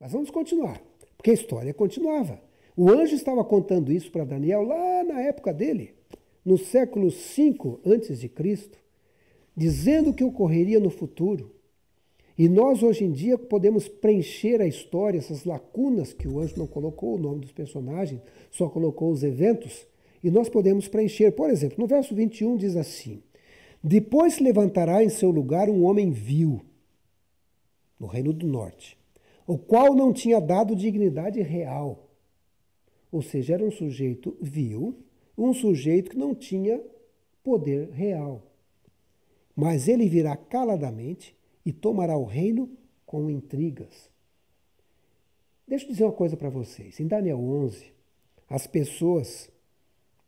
Mas vamos continuar, porque a história continuava. O anjo estava contando isso para Daniel lá na época dele, no século 5 antes de Cristo, dizendo o que ocorreria no futuro. E nós hoje em dia podemos preencher a história, essas lacunas que o anjo não colocou o nome dos personagens, só colocou os eventos, e nós podemos preencher. Por exemplo, no verso 21 diz assim: Depois se levantará em seu lugar um homem vil, no reino do norte, o qual não tinha dado dignidade real. Ou seja, era um sujeito vil, um sujeito que não tinha poder real. Mas ele virá caladamente e tomará o reino com intrigas. Deixa eu dizer uma coisa para vocês. Em Daniel 11, as pessoas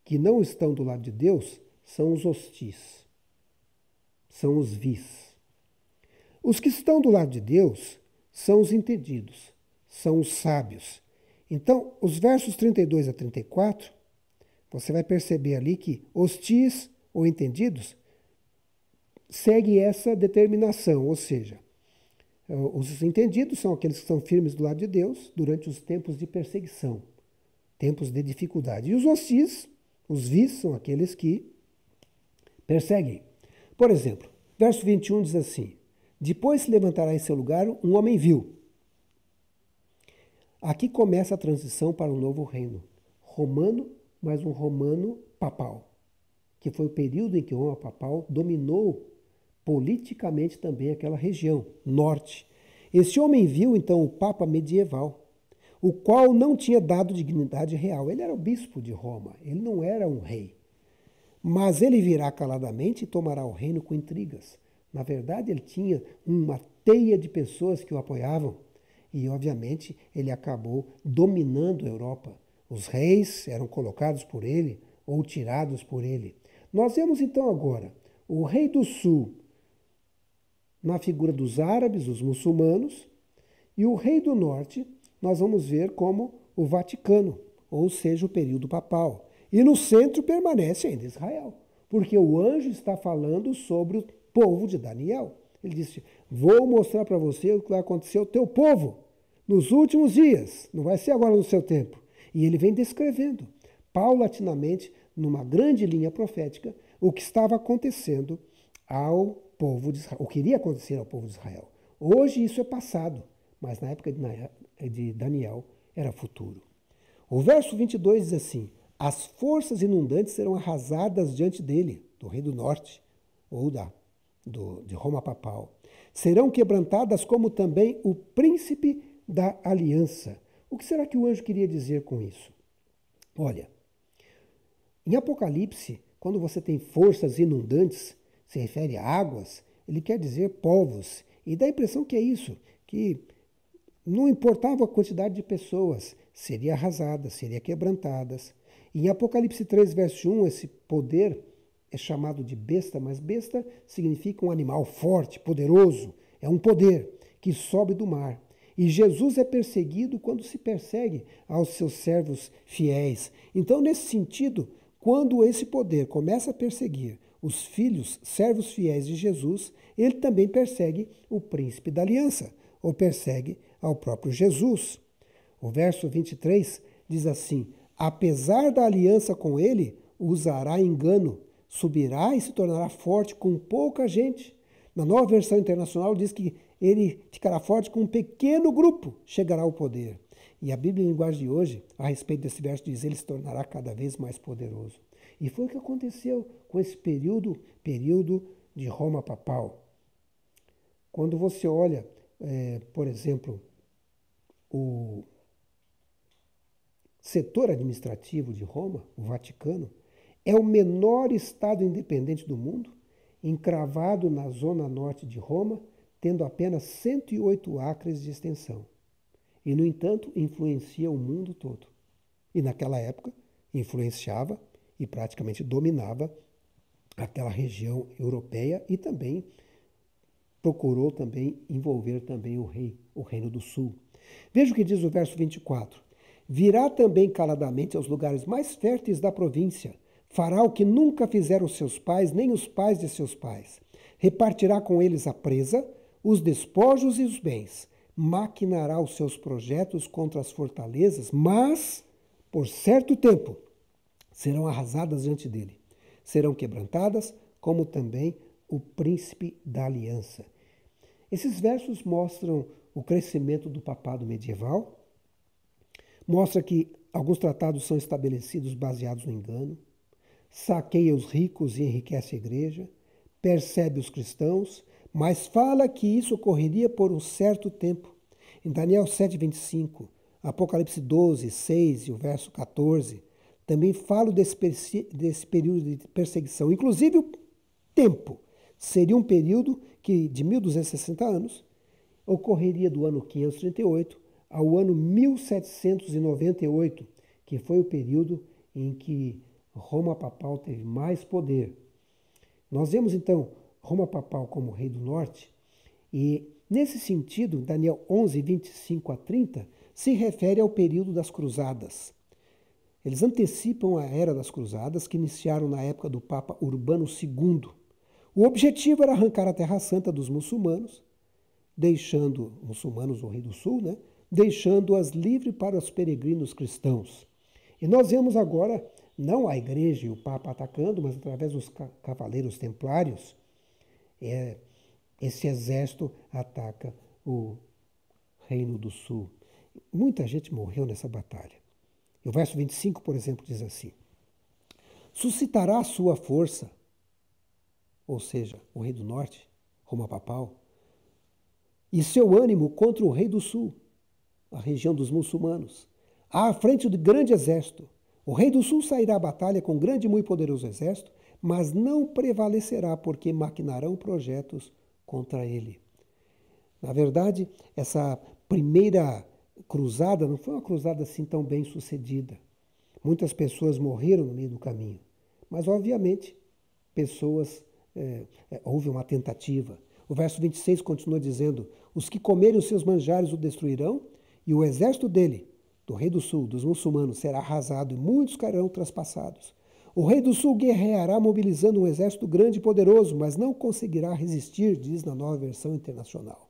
que não estão do lado de Deus são os hostis, são os vis. Os que estão do lado de Deus são os entendidos, são os sábios. Então, os versos 32 a 34, você vai perceber ali que hostis ou entendidos segue essa determinação, ou seja, os entendidos são aqueles que são firmes do lado de Deus durante os tempos de perseguição, tempos de dificuldade. E os hostis, os vis, são aqueles que perseguem. Por exemplo, verso 21 diz assim: Depois se levantará em seu lugar um homem vil. Aqui começa a transição para um novo reino, romano, mas um romano papal, que foi o período em que Roma papal dominou politicamente também aquela região, norte. Esse homem viu então o Papa medieval, o qual não tinha dado dignidade real. Ele era o bispo de Roma, ele não era um rei. Mas ele virá caladamente e tomará o reino com intrigas. Na verdade, ele tinha uma teia de pessoas que o apoiavam e, obviamente, ele acabou dominando a Europa. Os reis eram colocados por ele ou tirados por ele. Nós vemos então agora o rei do sul, na figura dos árabes, os muçulmanos, e o rei do norte nós vamos ver como o Vaticano, ou seja, o período papal. E no centro permanece ainda Israel, porque o anjo está falando sobre povo de Daniel. Ele disse: Vou mostrar para você o que vai acontecer ao teu povo nos últimos dias, não vai ser agora no seu tempo. E ele vem descrevendo, paulatinamente, numa grande linha profética, o que estava acontecendo ao povo de Israel, o que iria acontecer ao povo de Israel. Hoje isso é passado, mas na época de Daniel era futuro. O verso 22 diz assim: As forças inundantes serão arrasadas diante dele, do rei do norte, ou da, do, de Roma papal. Serão quebrantadas como também o príncipe da aliança. O que será que o anjo queria dizer com isso? Olha, em Apocalipse, quando você tem forças inundantes, se refere a águas, ele quer dizer povos. E dá a impressão que é isso, que não importava a quantidade de pessoas, seria arrasadas, seria quebrantadas. em Apocalipse 3, verso 1, esse poder é chamado de besta, mas besta significa um animal forte, poderoso, é um poder que sobe do mar. E Jesus é perseguido quando se persegue aos seus servos fiéis. Então, nesse sentido, quando esse poder começa a perseguir os filhos, servos fiéis de Jesus, ele também persegue o príncipe da aliança, ou persegue ao próprio Jesus. O verso 23 diz assim: Apesar da aliança com ele, usará engano, subirá e se tornará forte com pouca gente. Na nova versão internacional diz que ele ficará forte com um pequeno grupo, chegará ao poder. E a Bíblia em linguagem de hoje, a respeito desse verso, diz: ele se tornará cada vez mais poderoso. E foi o que aconteceu com esse período, período de Roma papal. Quando você olha, é, por exemplo, o setor administrativo de Roma, o Vaticano, é o menor estado independente do mundo, encravado na zona norte de Roma, tendo apenas 108 acres de extensão. E, no entanto, influencia o mundo todo. E naquela época, influenciava e praticamente dominava aquela região europeia e também procurou também envolver também o rei, o reino do sul. Veja o que diz o verso 24. Virá também caladamente aos lugares mais férteis da província, fará o que nunca fizeram seus pais, nem os pais de seus pais. Repartirá com eles a presa, os despojos e os bens, maquinará os seus projetos contra as fortalezas, mas, por certo tempo, serão arrasadas diante dele. Serão quebrantadas, como também o príncipe da aliança. Esses versos mostram o crescimento do papado medieval, mostra que alguns tratados são estabelecidos baseados no engano, saqueia os ricos e enriquece a igreja, percebe os cristãos, mas fala que isso ocorreria por um certo tempo. Em Daniel 7,25, Apocalipse 12, 6 e o verso 14, também falo desse, desse período de perseguição. Inclusive o tempo seria um período que de 1260 anos ocorreria do ano 538 ao ano 1798, que foi o período em que Roma papal teve mais poder. Nós vemos então Roma papal como rei do norte e nesse sentido, Daniel 11, 25 a 30 se refere ao período das cruzadas. Eles antecipam a era das cruzadas que iniciaram na época do Papa Urbano II. O objetivo era arrancar a Terra Santa dos muçulmanos, deixando muçulmanos o Rei do Sul, né? deixando-as livres para os peregrinos cristãos. E nós vemos agora não a igreja e o Papa atacando, mas através dos cavaleiros templários, é, esse exército ataca o Reino do Sul. Muita gente morreu nessa batalha. E o verso 25, por exemplo, diz assim: Suscitará a sua força, ou seja, o rei do norte, Roma Papal, e seu ânimo contra o rei do sul, a região dos muçulmanos, à frente do grande exército. O rei do sul sairá à batalha com grande e muito poderoso exército, mas não prevalecerá porque maquinarão projetos contra ele. Na verdade, essa primeira cruzada não foi uma cruzada assim tão bem sucedida. Muitas pessoas morreram no meio do caminho, mas obviamente pessoas é, houve uma tentativa. O verso 26 continua dizendo: Os que comerem os seus manjares o destruirão, e o exército dele, do rei do sul, dos muçulmanos, será arrasado, e muitos cairão traspassados. O rei do sul guerreará mobilizando um exército grande e poderoso, mas não conseguirá resistir, diz na nova versão internacional.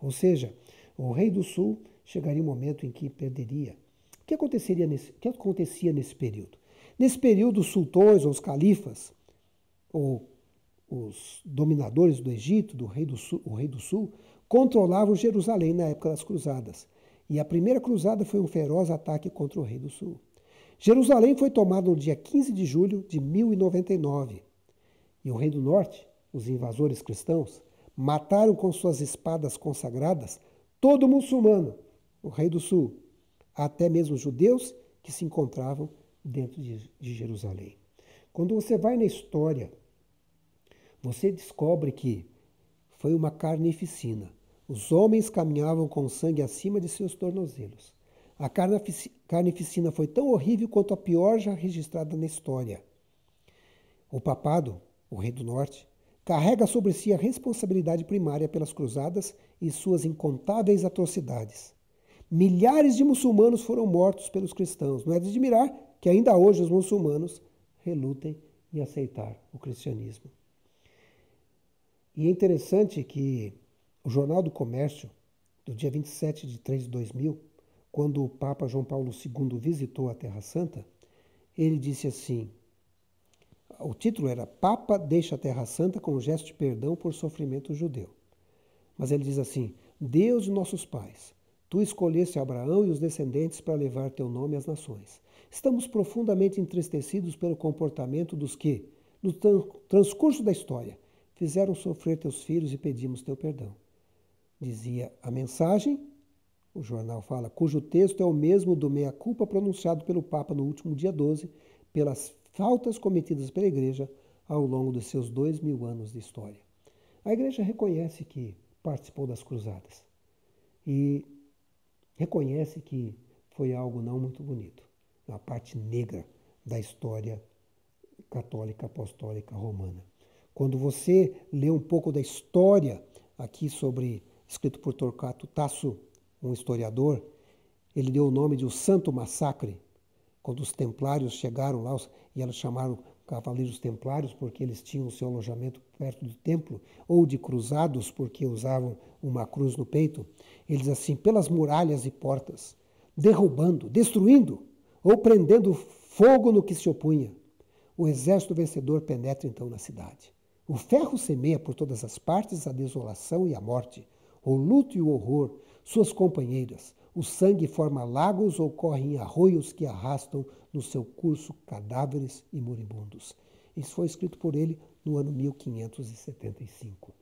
Ou seja, o rei do sul chegaria um momento em que perderia. O que, aconteceria nesse, que acontecia nesse período? Nesse período, os sultões ou os califas, ou os dominadores do Egito, do rei do sul, o rei do sul, controlavam Jerusalém na época das cruzadas. E a primeira cruzada foi um feroz ataque contra o rei do sul. Jerusalém foi tomada no dia 15 de julho de 1099. E o rei do norte, os invasores cristãos, mataram com suas espadas consagradas todo muçulmano, o rei do sul, até mesmo judeus que se encontravam dentro de, de Jerusalém. Quando você vai na história, você descobre que foi uma carnificina. Os homens caminhavam com sangue acima de seus tornozelos. A carnificina foi tão horrível quanto a pior já registrada na história. O papado, o rei do norte, carrega sobre si a responsabilidade primária pelas cruzadas e suas incontáveis atrocidades. Milhares de muçulmanos foram mortos pelos cristãos. Não é de admirar que ainda hoje os muçulmanos relutem em aceitar o cristianismo. E é interessante que o Jornal do Comércio, do dia 27 de 3 de 2000, quando o Papa João Paulo II visitou a Terra Santa, ele disse assim: o título era Papa deixa a Terra Santa com um gesto de perdão por sofrimento judeu. Mas ele diz assim: Deus de nossos pais, Tu escolheste Abraão e os descendentes para levar teu nome às nações. Estamos profundamente entristecidos pelo comportamento dos que, no transcurso da história, fizeram sofrer teus filhos e pedimos teu perdão. Dizia a mensagem, o jornal fala, cujo texto é o mesmo do meia-culpa pronunciado pelo Papa no último dia 12, pelas faltas cometidas pela Igreja ao longo dos seus dois mil anos de história. A Igreja reconhece que participou das cruzadas e reconhece que foi algo não muito bonito, a parte negra da história católica apostólica romana. Quando você lê um pouco da história aqui sobre escrito por Torquato Tasso, um historiador, ele deu o nome de o Santo Massacre, quando os templários chegaram lá e eles chamaram cavaleiros templários, porque eles tinham seu alojamento perto do templo, ou de cruzados, porque usavam uma cruz no peito. Eles assim, pelas muralhas e portas, derrubando, destruindo, ou prendendo fogo no que se opunha. O exército vencedor penetra então na cidade. O ferro semeia por todas as partes a desolação e a morte, o luto e o horror, suas companheiras. O sangue forma lagos ou corre em arroios que arrastam no seu curso cadáveres e moribundos. Isso foi escrito por ele no ano 1575.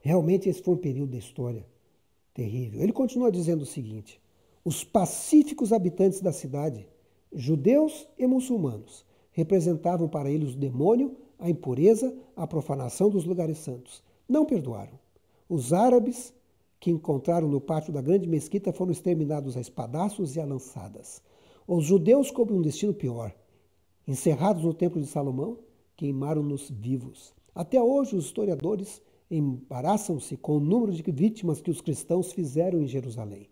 Realmente esse foi um período da história terrível. Ele continua dizendo o seguinte: os pacíficos habitantes da cidade, judeus e muçulmanos, representavam para eles o demônio, a impureza, a profanação dos lugares santos. Não perdoaram. Os árabes que encontraram no pátio da grande mesquita foram exterminados a espadaços e a lançadas. Os judeus coube um destino pior. Encerrados no templo de Salomão, queimaram-nos vivos. Até hoje, os historiadores embaraçam-se com o número de vítimas que os cristãos fizeram em Jerusalém.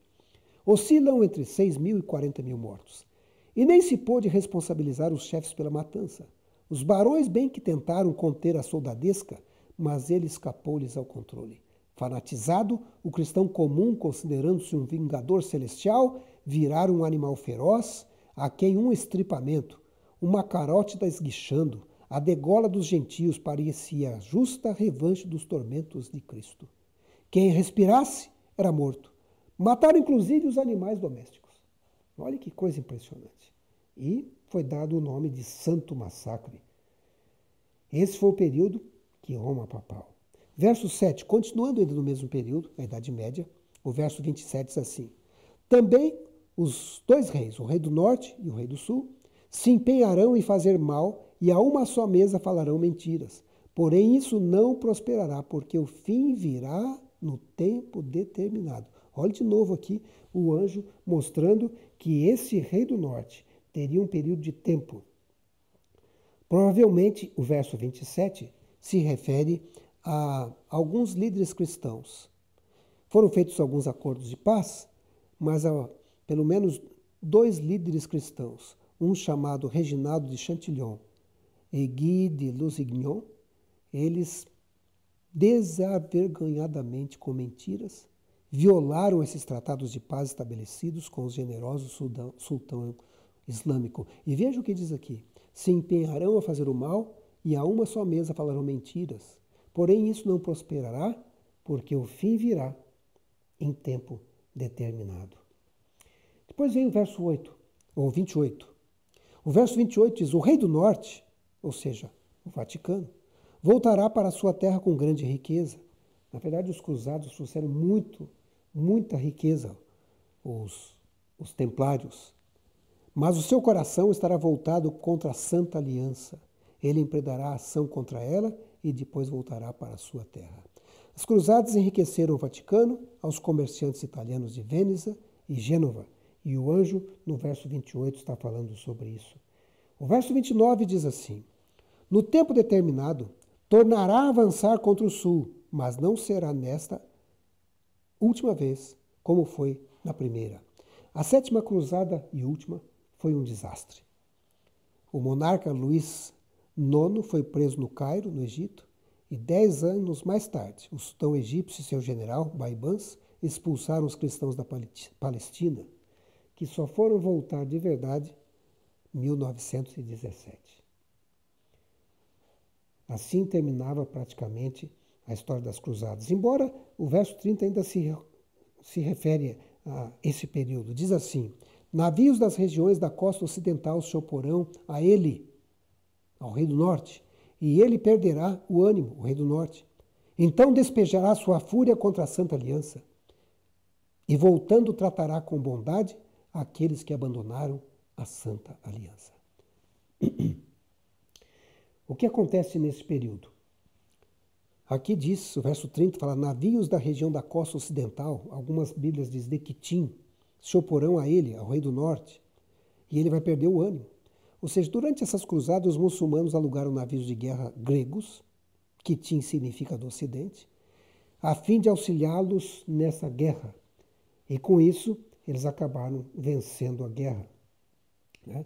Oscilam entre 6 mil e 40 mil mortos. E nem se pôde responsabilizar os chefes pela matança. Os barões bem que tentaram conter a soldadesca, mas ele escapou-lhes ao controle. Fanatizado, o cristão comum, considerando-se um vingador celestial, virar um animal feroz, a quem um estripamento, uma carótida esguichando, a degola dos gentios parecia a justa revanche dos tormentos de Cristo. Quem respirasse era morto. Mataram inclusive os animais domésticos. Olha que coisa impressionante. E foi dado o nome de Santo Massacre. Esse foi o período que Roma papal. Verso 7, continuando ainda no mesmo período, a Idade Média, o verso 27 diz assim: Também os dois reis, o rei do norte e o rei do sul, se empenharão em fazer mal e a uma só mesa falarão mentiras. Porém, isso não prosperará, porque o fim virá no tempo determinado. Olhe de novo aqui o anjo mostrando que esse rei do norte teria um período de tempo. Provavelmente o verso 27 se refere a alguns líderes cristãos. Foram feitos alguns acordos de paz, mas há pelo menos dois líderes cristãos, um chamado Reginaldo de Chantillon e Guy de Lusignan, eles desavergonhadamente com mentiras violaram esses tratados de paz estabelecidos com os generosos sultão, sultão islâmico. E veja o que diz aqui: se empenharão a fazer o mal e a uma só mesa falarão mentiras Porém, isso não prosperará, porque o fim virá em tempo determinado. Depois vem o verso 8, ou 28. O verso 28 diz: O rei do norte, ou seja, o Vaticano, voltará para a sua terra com grande riqueza. Na verdade, os cruzados trouxeram muito, muita riqueza, os, os templários. Mas o seu coração estará voltado contra a Santa Aliança. Ele empregará ação contra ela e depois voltará para sua terra. As cruzadas enriqueceram o Vaticano, aos comerciantes italianos de Veneza e Gênova, e o anjo, no verso 28, está falando sobre isso. O verso 29 diz assim: No tempo determinado, tornará a avançar contra o sul, mas não será nesta última vez, como foi na primeira. A sétima cruzada e última foi um desastre. O monarca Luís Nono foi preso no Cairo, no Egito, e dez anos mais tarde, o sultão egípcio e seu general, Baibans, expulsaram os cristãos da Palestina, que só foram voltar de verdade em 1917. Assim terminava praticamente a história das cruzadas. Embora o verso 30 ainda se, se refere a esse período. Diz assim: Navios das regiões da costa ocidental se oporão a ele ao rei do norte, e ele perderá o ânimo, o rei do norte. Então despejará sua fúria contra a Santa Aliança, e voltando tratará com bondade aqueles que abandonaram a Santa Aliança. O que acontece nesse período? Aqui diz, o verso 30 fala: navios da região da costa ocidental, algumas Bíblias dizem de Quitim, se oporão a ele, ao rei do norte, e ele vai perder o ânimo. Ou seja, durante essas cruzadas, os muçulmanos alugaram navios de guerra gregos, que tinha significa do Ocidente, a fim de auxiliá-los nessa guerra. E com isso, eles acabaram vencendo a guerra. Né?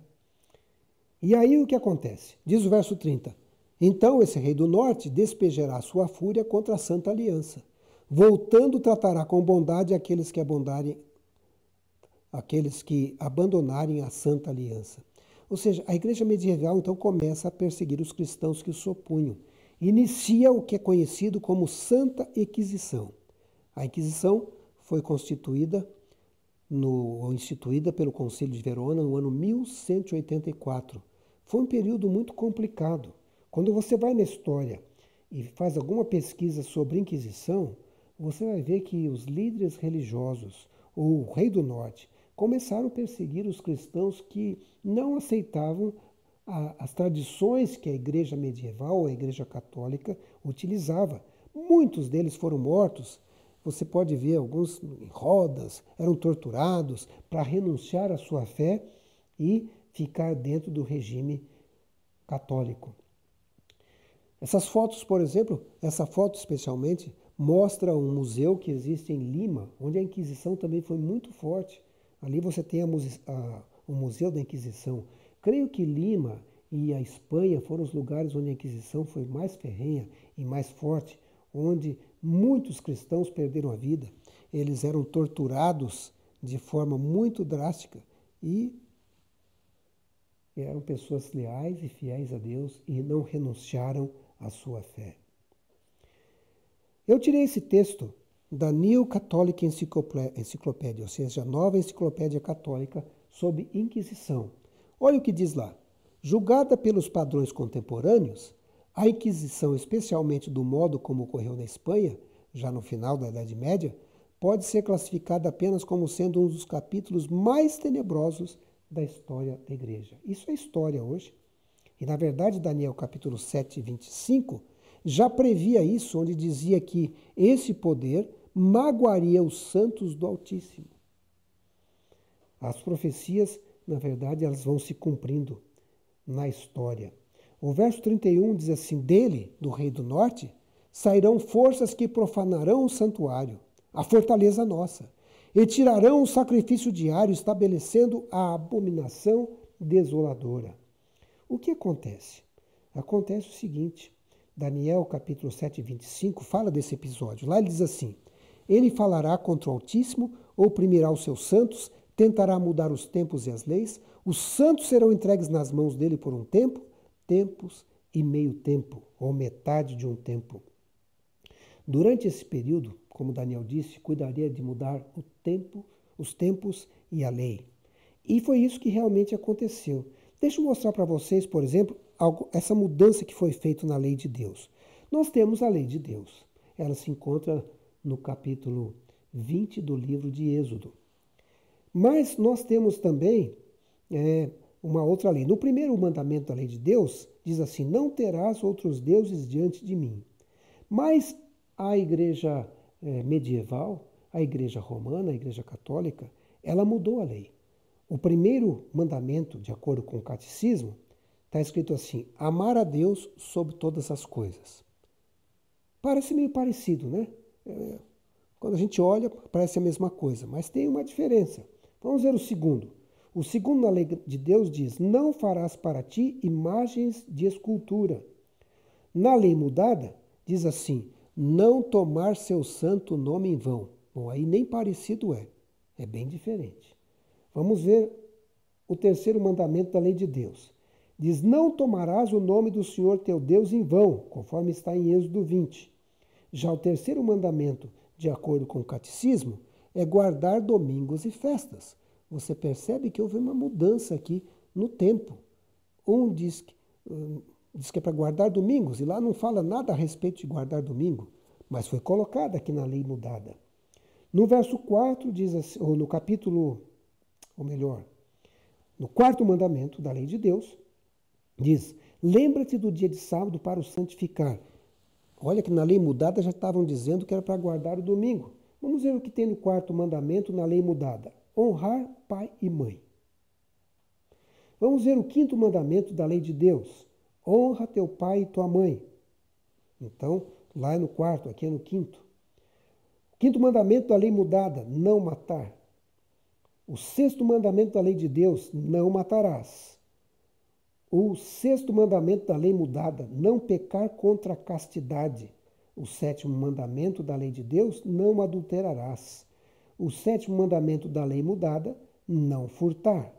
E aí o que acontece? Diz o verso 30. Então esse rei do norte despejará sua fúria contra a santa aliança. Voltando, tratará com bondade aqueles que aqueles que abandonarem a santa aliança. Ou seja, a igreja medieval então começa a perseguir os cristãos que se opunham. Inicia o que é conhecido como Santa Inquisição. A Inquisição foi constituída no, ou instituída pelo Concílio de Verona no ano 1184. Foi um período muito complicado. Quando você vai na história e faz alguma pesquisa sobre Inquisição, você vai ver que os líderes religiosos, ou o rei do norte, começaram a perseguir os cristãos que não aceitavam a, as tradições que a igreja medieval, a igreja católica, utilizava. Muitos deles foram mortos. Você pode ver alguns em rodas, eram torturados para renunciar à sua fé e ficar dentro do regime católico. Essas fotos, por exemplo, essa foto especialmente, mostra um museu que existe em Lima, onde a Inquisição também foi muito forte. Ali você tem a, a, o Museu da Inquisição. Creio que Lima e a Espanha foram os lugares onde a Inquisição foi mais ferrenha e mais forte, onde muitos cristãos perderam a vida. Eles eram torturados de forma muito drástica e eram pessoas leais e fiéis a Deus e não renunciaram à sua fé. Eu tirei esse texto da New Catholic Encyclopedia, ou seja, a nova enciclopédia católica sobre Inquisição. Olha o que diz lá. Julgada pelos padrões contemporâneos, a Inquisição, especialmente do modo como ocorreu na Espanha, já no final da Idade Média, pode ser classificada apenas como sendo um dos capítulos mais tenebrosos da história da Igreja. Isso é história hoje. E, na verdade, Daniel capítulo 7, 25, já previa isso, onde dizia que esse poder magoaria os santos do Altíssimo. As profecias, na verdade, elas vão se cumprindo na história. O verso 31 diz assim: Dele, do rei do norte, sairão forças que profanarão o santuário, a fortaleza nossa, e tirarão o sacrifício diário, estabelecendo a abominação desoladora. O que acontece? Acontece o seguinte: Daniel capítulo 7, 25 fala desse episódio. Lá ele diz assim: ele falará contra o Altíssimo, oprimirá os seus santos, tentará mudar os tempos e as leis. Os santos serão entregues nas mãos dele por um tempo, tempos e meio tempo, ou metade de um tempo. Durante esse período, como Daniel disse, cuidaria de mudar o tempo, os tempos e a lei. E foi isso que realmente aconteceu. Deixa eu mostrar para vocês, por exemplo, essa mudança que foi feita na lei de Deus. Nós temos a lei de Deus. Ela se encontra no capítulo 20 do livro de Êxodo. Mas nós temos também é, uma outra lei. No primeiro mandamento da lei de Deus, diz assim: Não terás outros deuses diante de mim. Mas a igreja é, medieval, a igreja romana, a igreja católica, ela mudou a lei. O primeiro mandamento, de acordo com o catecismo, está escrito assim: amar a Deus sobre todas as coisas. Parece meio parecido, né? É, quando a gente olha, parece a mesma coisa, mas tem uma diferença. Vamos ver o segundo. O segundo na lei de Deus diz: Não farás para ti imagens de escultura. Na lei mudada, diz assim: Não tomar seu santo nome em vão. Bom, aí nem parecido é. É bem diferente. Vamos ver o terceiro mandamento da lei de Deus. Diz: Não tomarás o nome do Senhor teu Deus em vão, conforme está em Êxodo 20. Já o terceiro mandamento, de acordo com o catecismo, é guardar domingos e festas. Você percebe que houve uma mudança aqui no tempo. Um diz que, um, diz que é para guardar domingos, e lá não fala nada a respeito de guardar domingo, mas foi colocado aqui na lei mudada. No verso 4 diz assim, ou no capítulo, ou melhor, no quarto mandamento da lei de Deus, diz: Lembra-te do dia de sábado para o santificar. Olha que na lei mudada já estavam dizendo que era para guardar o domingo. Vamos ver o que tem no quarto mandamento na lei mudada: honrar pai e mãe. Vamos ver o quinto mandamento da lei de Deus: honra teu pai e tua mãe. Então, lá é no quarto, aqui é no quinto. Quinto mandamento da lei mudada: não matar. O sexto mandamento da lei de Deus: não matarás. O sexto mandamento da lei mudada, não pecar contra a castidade. O sétimo mandamento da lei de Deus, não adulterarás. O sétimo mandamento da lei mudada, não furtar.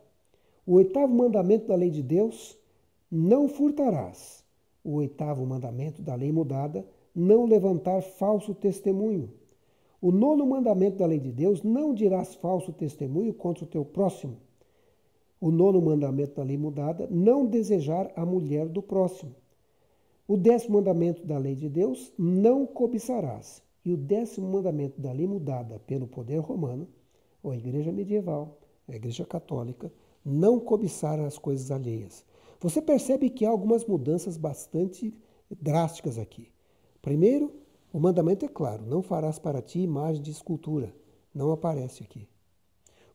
O oitavo mandamento da lei de Deus, não furtarás. O oitavo mandamento da lei mudada, não levantar falso testemunho. O nono mandamento da lei de Deus, não dirás falso testemunho contra o teu próximo. O nono mandamento da lei mudada, não desejar a mulher do próximo. O décimo mandamento da lei de Deus, não cobiçarás. E o décimo mandamento da lei mudada pelo poder romano, ou a igreja medieval, a igreja católica, não cobiçar as coisas alheias. Você percebe que há algumas mudanças bastante drásticas aqui. Primeiro, o mandamento é claro: não farás para ti imagem de escultura. Não aparece aqui.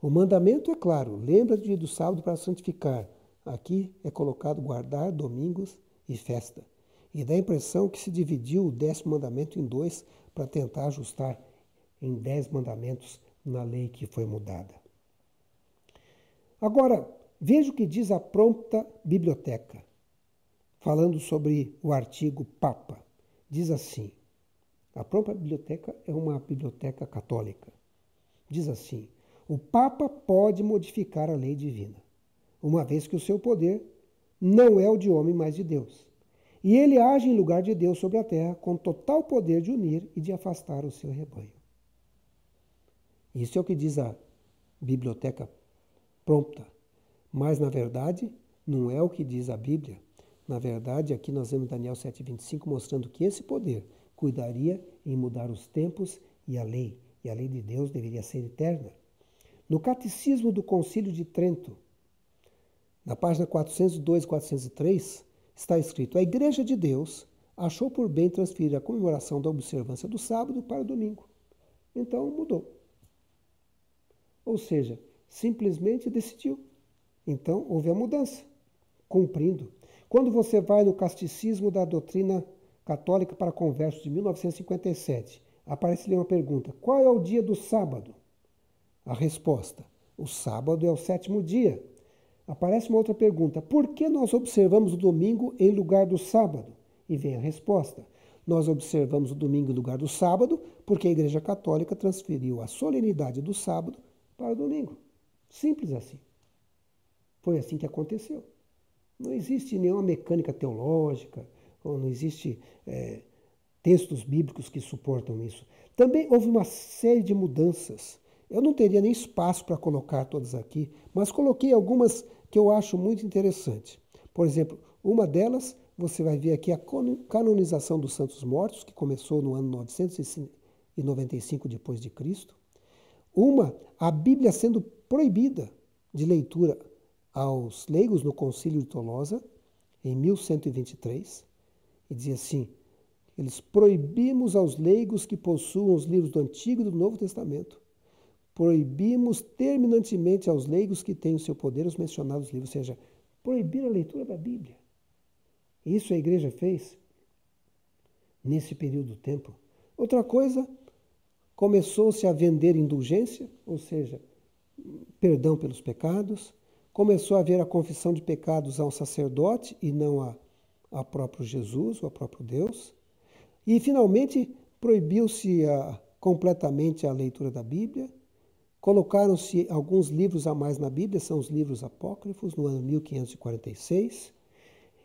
O mandamento é claro: lembra do sábado para santificar. Aqui é colocado guardar domingos e festa. E dá a impressão que se dividiu o décimo mandamento em dois para tentar ajustar em dez mandamentos na lei que foi mudada. Agora, veja o que diz a prompta biblioteca, falando sobre o artigo Papa. Diz assim: a própria biblioteca é uma biblioteca católica. Diz assim: o Papa pode modificar a lei divina, uma vez que o seu poder não é o de homem, mas de Deus. E ele age em lugar de Deus sobre a terra com total poder de unir e de afastar o seu rebanho. Isso é o que diz a biblioteca prompta. Mas, na verdade, não é o que diz a Bíblia. Na verdade, aqui nós vemos Daniel 7,25 mostrando que esse poder cuidaria em mudar os tempos e a lei. E a lei de Deus deveria ser eterna. No Catecismo do Concílio de Trento, na página 402 e 403, está escrito: A Igreja de Deus achou por bem transferir a comemoração da observância do sábado para o domingo. Então mudou. Ou seja, simplesmente decidiu. Então houve a mudança, cumprindo. Quando você vai no Casticismo da Doutrina Católica para Conversos de 1957, aparece ali uma pergunta: qual é o dia do sábado? A resposta: o sábado é o sétimo dia. Aparece uma outra pergunta: por que nós observamos o domingo em lugar do sábado? E vem a resposta: nós observamos o domingo em lugar do sábado porque a Igreja Católica transferiu a solenidade do sábado para o domingo. Simples assim. Foi assim que aconteceu. Não existe nenhuma mecânica teológica, ou não existe é, textos bíblicos que suportam isso. Também houve uma série de mudanças eu não teria nem espaço para colocar todas aqui, mas coloquei algumas que eu acho muito interessantes. Por exemplo, uma delas, você vai ver aqui a canonização dos santos mortos, que começou no ano 995 depois de Cristo. Uma, a Bíblia sendo proibida de leitura aos leigos no Concílio de Tolosa, em 1123, e dizia assim: eles proibimos aos leigos que possuam os livros do Antigo e do Novo Testamento Proibimos terminantemente aos leigos que têm o seu poder os mencionados livros, ou seja, proibir a leitura da Bíblia. Isso a igreja fez nesse período do tempo. Outra coisa, começou-se a vender indulgência, ou seja, perdão pelos pecados. Começou a haver a confissão de pecados a um sacerdote e não a, a próprio Jesus, ou a próprio Deus. E, finalmente, proibiu-se completamente a leitura da Bíblia Colocaram-se alguns livros a mais na Bíblia, são os livros apócrifos, no ano 1546.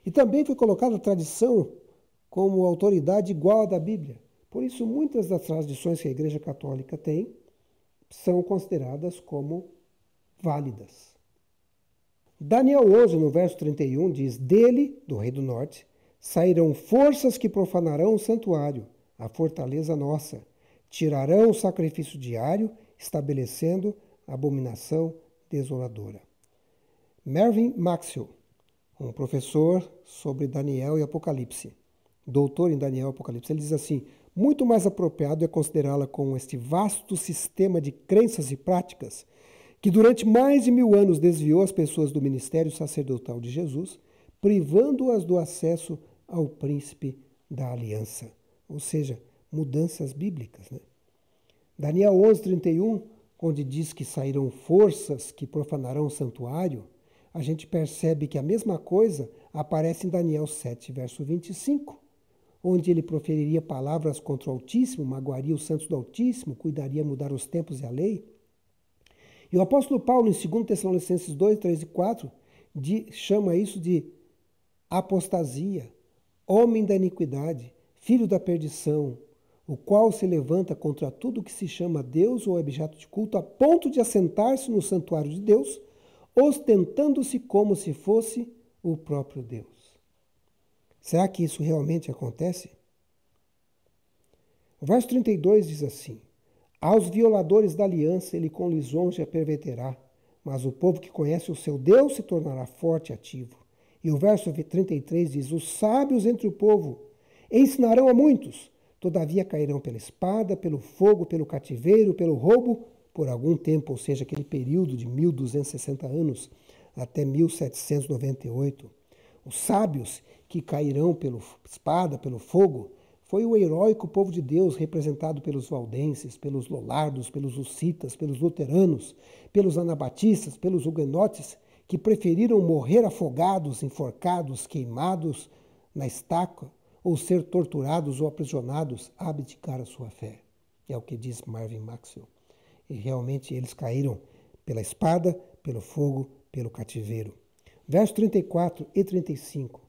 E também foi colocada a tradição como autoridade igual à da Bíblia. Por isso, muitas das tradições que a Igreja Católica tem são consideradas como válidas. Daniel 11, no verso 31, diz: Dele, do Rei do Norte, sairão forças que profanarão o santuário, a fortaleza nossa, tirarão o sacrifício diário estabelecendo abominação desoladora. Mervyn Maxwell, um professor sobre Daniel e Apocalipse, doutor em Daniel e Apocalipse, ele diz assim: muito mais apropriado é considerá-la como este vasto sistema de crenças e práticas que durante mais de mil anos desviou as pessoas do ministério sacerdotal de Jesus, privando-as do acesso ao príncipe da aliança, ou seja, mudanças bíblicas. Né? Daniel 11, 31, onde diz que sairão forças que profanarão o santuário, a gente percebe que a mesma coisa aparece em Daniel 7, verso 25, onde ele proferiria palavras contra o Altíssimo, magoaria os santos do Altíssimo, cuidaria mudar os tempos e a lei. E o apóstolo Paulo, em 2 Tessalonicenses 2, 3 e 4, de, chama isso de apostasia, homem da iniquidade, filho da perdição, o qual se levanta contra tudo que se chama Deus ou objeto de culto, a ponto de assentar-se no santuário de Deus, ostentando-se como se fosse o próprio Deus. Será que isso realmente acontece? O verso 32 diz assim: Aos violadores da aliança ele com lisonja perverterá, mas o povo que conhece o seu Deus se tornará forte e ativo. E o verso 33 diz: Os sábios entre o povo ensinarão a muitos, todavia cairão pela espada, pelo fogo, pelo cativeiro, pelo roubo, por algum tempo, ou seja, aquele período de 1260 anos até 1798. Os sábios que cairão pela espada, pelo fogo, foi o heróico povo de Deus representado pelos valdenses, pelos lolardos, pelos hussitas, pelos luteranos, pelos anabatistas, pelos huguenotes, que preferiram morrer afogados, enforcados, queimados na estaca, ou ser torturados ou aprisionados a abdicar a sua fé. É o que diz Marvin Maxwell. E realmente eles caíram pela espada, pelo fogo, pelo cativeiro. Verso 34 e 35.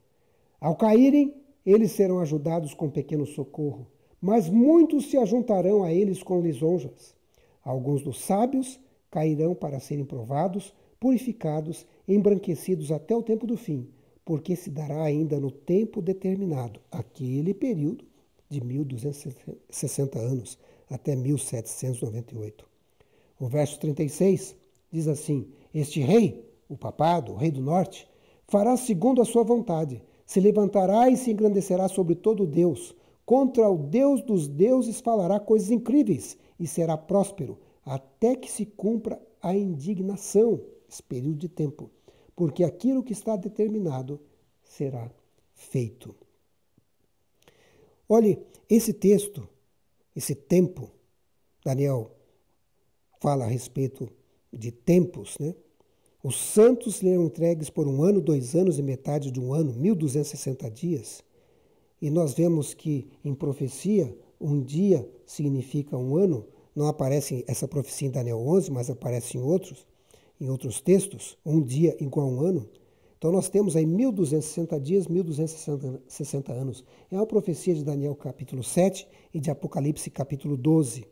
Ao caírem, eles serão ajudados com pequeno socorro, mas muitos se ajuntarão a eles com lisonjas. Alguns dos sábios cairão para serem provados, purificados, embranquecidos até o tempo do fim, porque se dará ainda no tempo determinado, aquele período de 1260 anos até 1798. O verso 36 diz assim: Este rei, o papado, o rei do norte, fará segundo a sua vontade se levantará e se engrandecerá sobre todo Deus. Contra o Deus dos deuses falará coisas incríveis e será próspero, até que se cumpra a indignação, esse período de tempo, porque aquilo que está determinado será feito. Olhe, esse texto, esse tempo, Daniel fala a respeito de tempos, né? Os santos serão entregues por um ano, dois anos e metade de um ano, 1260 dias. E nós vemos que em profecia, um dia significa um ano. Não aparece essa profecia em Daniel 11, mas aparece em outros, em outros textos, um dia igual a um ano. Então nós temos aí 1260 dias, 1260 anos. É uma profecia de Daniel capítulo 7 e de Apocalipse capítulo 12.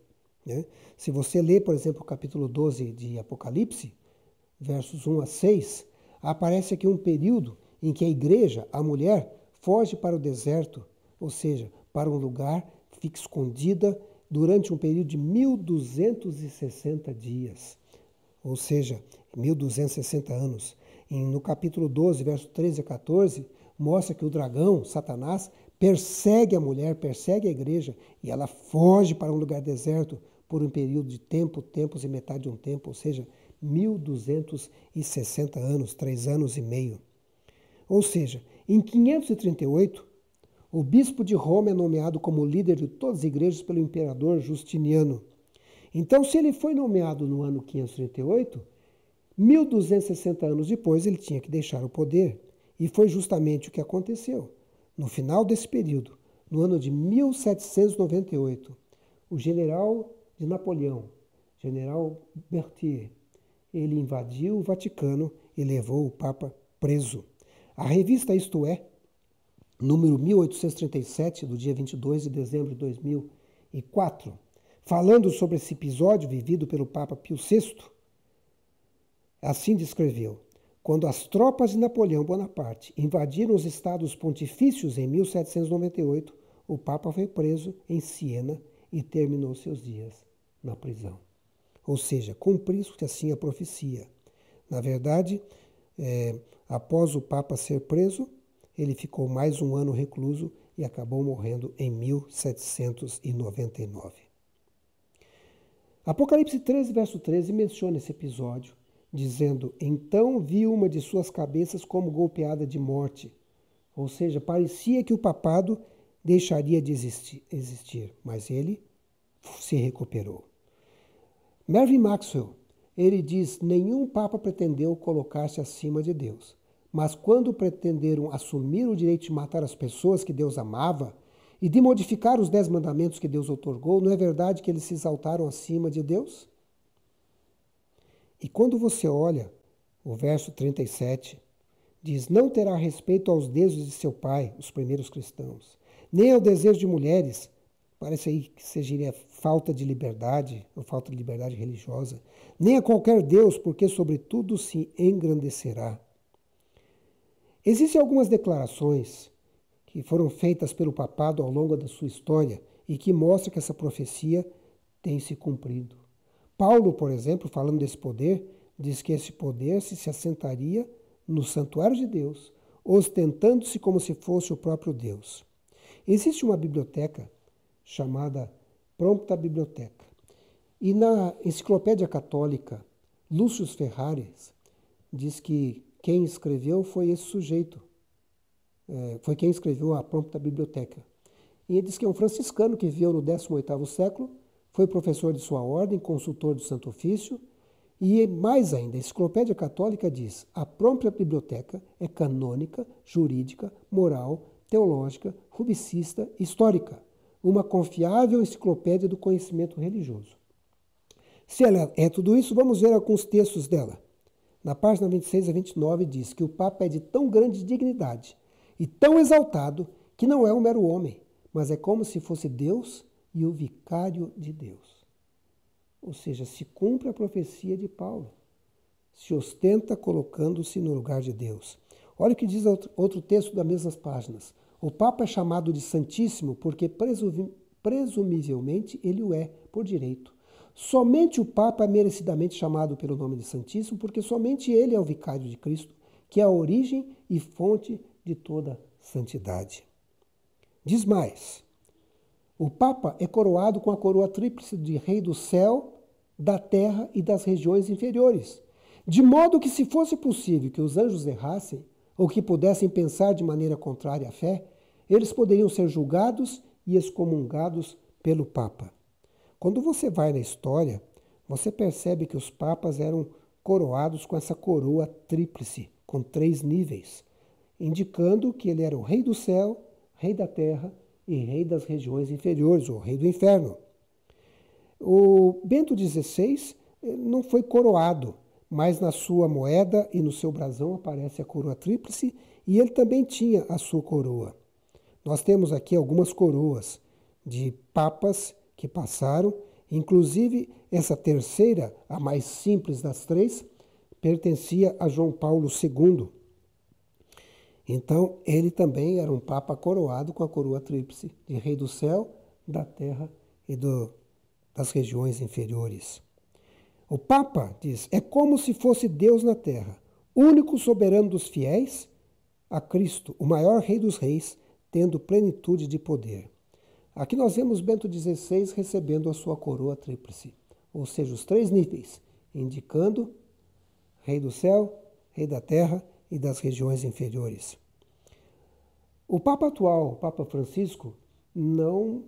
Né? Se você ler, por exemplo, o capítulo 12 de Apocalipse, versos 1 a 6, aparece aqui um período em que a igreja, a mulher, foge para o deserto, ou seja, para um lugar, fica escondida durante um período de 1260 dias, ou seja, 1260 anos. E no capítulo 12, verso 13 a 14, mostra que o dragão, Satanás, persegue a mulher, persegue a igreja, e ela foge para um lugar deserto por um período de tempo, tempos e metade de um tempo, ou seja, 1260 anos, três anos e meio. Ou seja, em 538, o bispo de Roma é nomeado como líder de todas as igrejas pelo imperador Justiniano. Então, se ele foi nomeado no ano 538, 1260 anos depois ele tinha que deixar o poder. E foi justamente o que aconteceu. No final desse período, no ano de 1798, o general de Napoleão, general Berthier, ele invadiu o Vaticano e levou o Papa preso. A revista Isto É, número 1837, do dia 22 de dezembro de 2004, falando sobre esse episódio vivido pelo Papa Pio VI, assim descreveu: Quando as tropas de Napoleão Bonaparte invadiram os estados pontifícios em 1798, o Papa foi preso em Siena e terminou seus dias na prisão ou seja, cumpriu-se assim a profecia. Na verdade, é, após o Papa ser preso, ele ficou mais um ano recluso e acabou morrendo em 1799. Apocalipse 13, verso 13 menciona esse episódio, dizendo: Então vi uma de suas cabeças como golpeada de morte. Ou seja, parecia que o papado deixaria de existir, mas ele se recuperou. Mervyn Maxwell, ele diz: nenhum papa pretendeu colocar-se acima de Deus. Mas quando pretenderam assumir o direito de matar as pessoas que Deus amava e de modificar os dez mandamentos que Deus otorgou, não é verdade que eles se exaltaram acima de Deus? E quando você olha o verso 37, diz: Não terá respeito aos deuses de seu pai, os primeiros cristãos, nem ao desejo de mulheres, parece aí que seja falta de liberdade, ou falta de liberdade religiosa, nem a qualquer Deus, porque sobretudo se engrandecerá. Existem algumas declarações que foram feitas pelo papado ao longo da sua história e que mostram que essa profecia tem se cumprido. Paulo, por exemplo, falando desse poder, diz que esse poder se, se assentaria no santuário de Deus, ostentando-se como se fosse o próprio Deus. Existe uma biblioteca chamada Prompta Biblioteca. E na Enciclopédia Católica, Lúcio Ferraris diz que quem escreveu foi esse sujeito. É, foi quem escreveu a Prompta Biblioteca. E ele diz que é um franciscano que viveu no 18º século, foi professor de sua ordem, consultor do Santo Ofício, e mais ainda, a Enciclopédia Católica diz: a própria biblioteca é canônica, jurídica, moral, teológica, rubicista, histórica uma confiável enciclopédia do conhecimento religioso. Se ela é tudo isso, vamos ver alguns textos dela. Na página 26 a 29 diz que o Papa é de tão grande dignidade e tão exaltado que não é um mero homem, mas é como se fosse Deus e o vicário de Deus. Ou seja, se cumpre a profecia de Paulo. Se ostenta colocando-se no lugar de Deus. Olha o que diz outro texto das mesmas páginas. O Papa é chamado de Santíssimo porque presumivelmente ele o é por direito. Somente o Papa é merecidamente chamado pelo nome de Santíssimo porque somente ele é o vicário de Cristo, que é a origem e fonte de toda santidade. Diz mais: o Papa é coroado com a coroa tríplice de Rei do céu, da terra e das regiões inferiores, de modo que, se fosse possível que os anjos errassem, ou que pudessem pensar de maneira contrária à fé, eles poderiam ser julgados e excomungados pelo Papa. Quando você vai na história, você percebe que os papas eram coroados com essa coroa tríplice, com três níveis, indicando que ele era o rei do céu, rei da terra e rei das regiões inferiores, ou rei do inferno. O Bento XVI eh, não foi coroado, mas na sua moeda e no seu brasão aparece a coroa tríplice e ele também tinha a sua coroa. Nós temos aqui algumas coroas de papas que passaram, inclusive essa terceira, a mais simples das três, pertencia a João Paulo II. Então, ele também era um papa coroado com a coroa tríplice de Rei do Céu, da Terra e do, das regiões inferiores. O Papa diz: é como se fosse Deus na terra, único soberano dos fiéis, a Cristo, o maior Rei dos Reis, tendo plenitude de poder. Aqui nós vemos Bento XVI recebendo a sua coroa tríplice, ou seja, os três níveis, indicando Rei do céu, Rei da terra e das regiões inferiores. O Papa atual, o Papa Francisco, não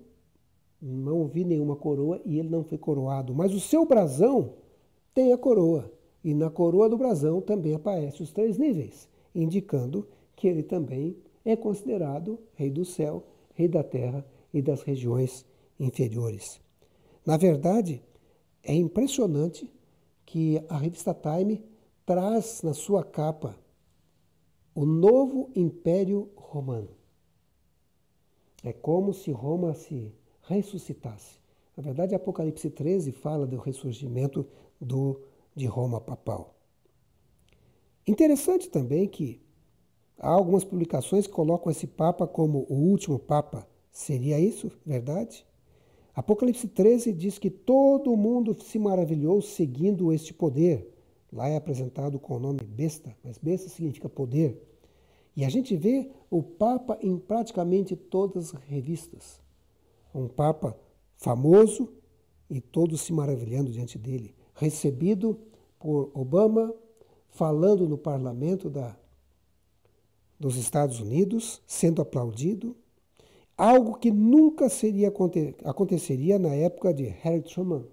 não vi nenhuma coroa e ele não foi coroado, mas o seu brasão tem a coroa. E na coroa do brasão também aparecem os três níveis, indicando que ele também é considerado rei do céu, rei da terra e das regiões inferiores. Na verdade, é impressionante que a revista Time traz na sua capa o novo Império Romano. É como se Roma se ressuscitasse. Na verdade, Apocalipse 13 fala do ressurgimento do, de Roma papal. Interessante também que há algumas publicações que colocam esse Papa como o último Papa. Seria isso verdade? Apocalipse 13 diz que todo mundo se maravilhou seguindo este poder. Lá é apresentado com o nome besta, mas besta significa poder. E a gente vê o Papa em praticamente todas as revistas. Um Papa famoso e todos se maravilhando diante dele recebido por Obama, falando no parlamento da, dos Estados Unidos, sendo aplaudido, algo que nunca seria aconteceria na época de Harry Truman,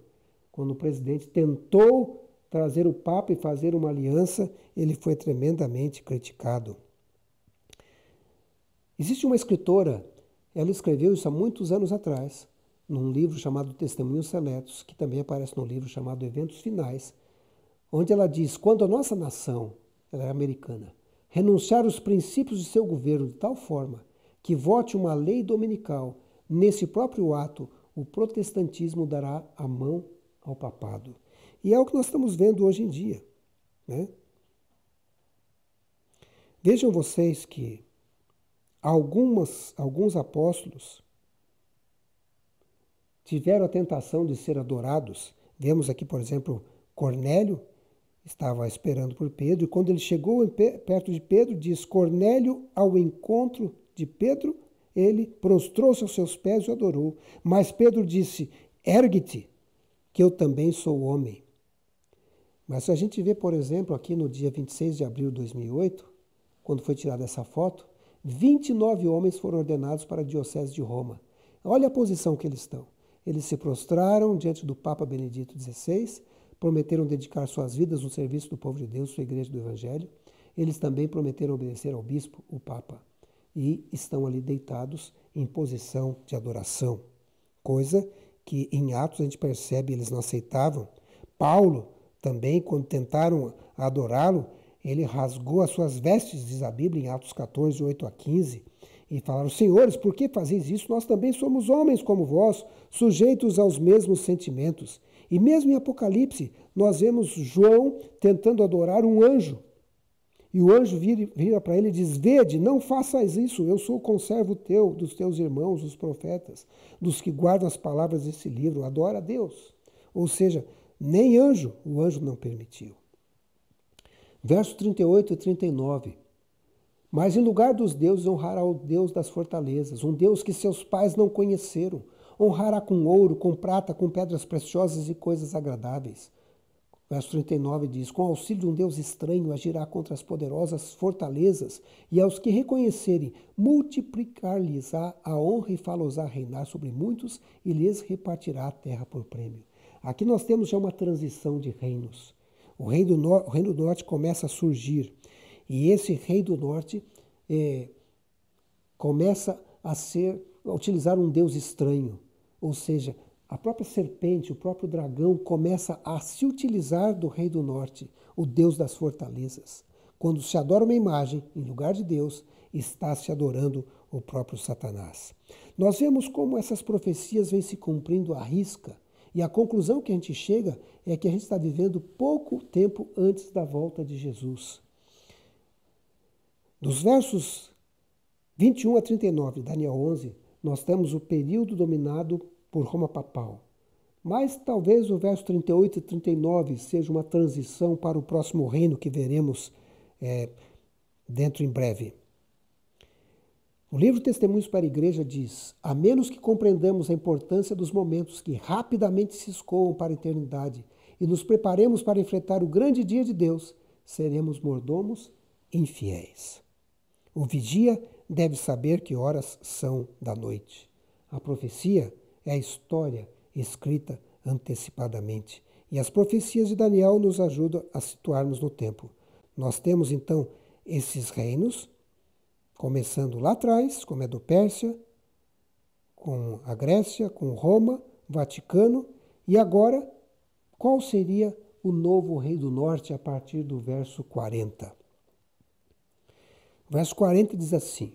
quando o presidente tentou trazer o Papa e fazer uma aliança, ele foi tremendamente criticado. Existe uma escritora, ela escreveu isso há muitos anos atrás, num livro chamado Testemunhos Seletos, que também aparece no livro chamado Eventos Finais, onde ela diz: quando a nossa nação, ela é americana, renunciar aos princípios de seu governo de tal forma que vote uma lei dominical, nesse próprio ato, o protestantismo dará a mão ao papado. E é o que nós estamos vendo hoje em dia. Né? Vejam vocês que algumas, alguns apóstolos tiveram a tentação de ser adorados. Vemos aqui, por exemplo, Cornélio estava esperando por Pedro, e quando ele chegou perto de Pedro, diz: Cornélio, ao encontro de Pedro, ele prostrou-se aos seus pés e o adorou. Mas Pedro disse: Ergue-te, que eu também sou homem. Mas se a gente vê, por exemplo, aqui no dia 26 de abril de 2008, quando foi tirada essa foto, 29 homens foram ordenados para a Diocese de Roma. Olha a posição que eles estão. Eles se prostraram diante do Papa Benedito XVI, prometeram dedicar suas vidas no serviço do povo de Deus, sua igreja do Evangelho. Eles também prometeram obedecer ao bispo, o Papa, e estão ali deitados em posição de adoração, coisa que em Atos a gente percebe eles não aceitavam. Paulo também, quando tentaram adorá-lo, ele rasgou as suas vestes, diz a Bíblia em Atos 14, 8 a 15, e falaram: Senhores, por que fazeis isso? Nós também somos homens como vós, sujeitos aos mesmos sentimentos. E mesmo em Apocalipse, nós vemos João tentando adorar um anjo. E o anjo vira, para ele e diz: Vede, não faças isso, eu sou o conservo teu, dos teus irmãos, os profetas, dos que guardam as palavras desse livro, adora a Deus. Ou seja, nem anjo o anjo não permitiu. Verso 38 e 39. Mas em lugar dos deuses honrará o Deus das fortalezas, um Deus que seus pais não conheceram. Honrará com ouro, com prata, com pedras preciosas e coisas agradáveis. Verso 39 diz: Com auxílio de um Deus estranho, agirá contra as poderosas fortalezas, e aos que reconhecerem, multiplicar-lhes-á a honra e falosá reinar sobre muitos, e lhes repartirá a terra por prêmio. Aqui nós temos já uma transição de reinos. O reino, do o reino do norte começa a surgir, e esse rei do norte é, começa a ser a utilizar um Deus estranho, ou seja, a própria serpente, o próprio dragão começa a se utilizar do rei do norte, o Deus das fortalezas. Quando se adora uma imagem em lugar de Deus, está se adorando o próprio Satanás. Nós vemos como essas profecias vêm se cumprindo à risca, e a conclusão que a gente chega é que a gente está vivendo pouco tempo antes da volta de Jesus. Dos versos 21 a 39 Daniel 11, nós temos o período dominado por Roma papal. Mas talvez o verso 38 e 39 seja uma transição para o próximo reino que veremos é, dentro em breve. O livro Testemunhos para a Igreja diz: a menos que compreendamos a importância dos momentos que rapidamente se escoam para a eternidade e nos preparemos para enfrentar o grande dia de Deus, seremos mordomos infiéis. O vigia deve saber que horas são da noite. A profecia é a história escrita antecipadamente. E as profecias de Daniel nos ajudam a situarmos no tempo. Nós temos então esses reinos, começando lá atrás, como é do Pérsia, com a Grécia, com Roma, Vaticano, e agora qual seria o novo rei do norte a partir do verso 40? O verso 40 diz assim: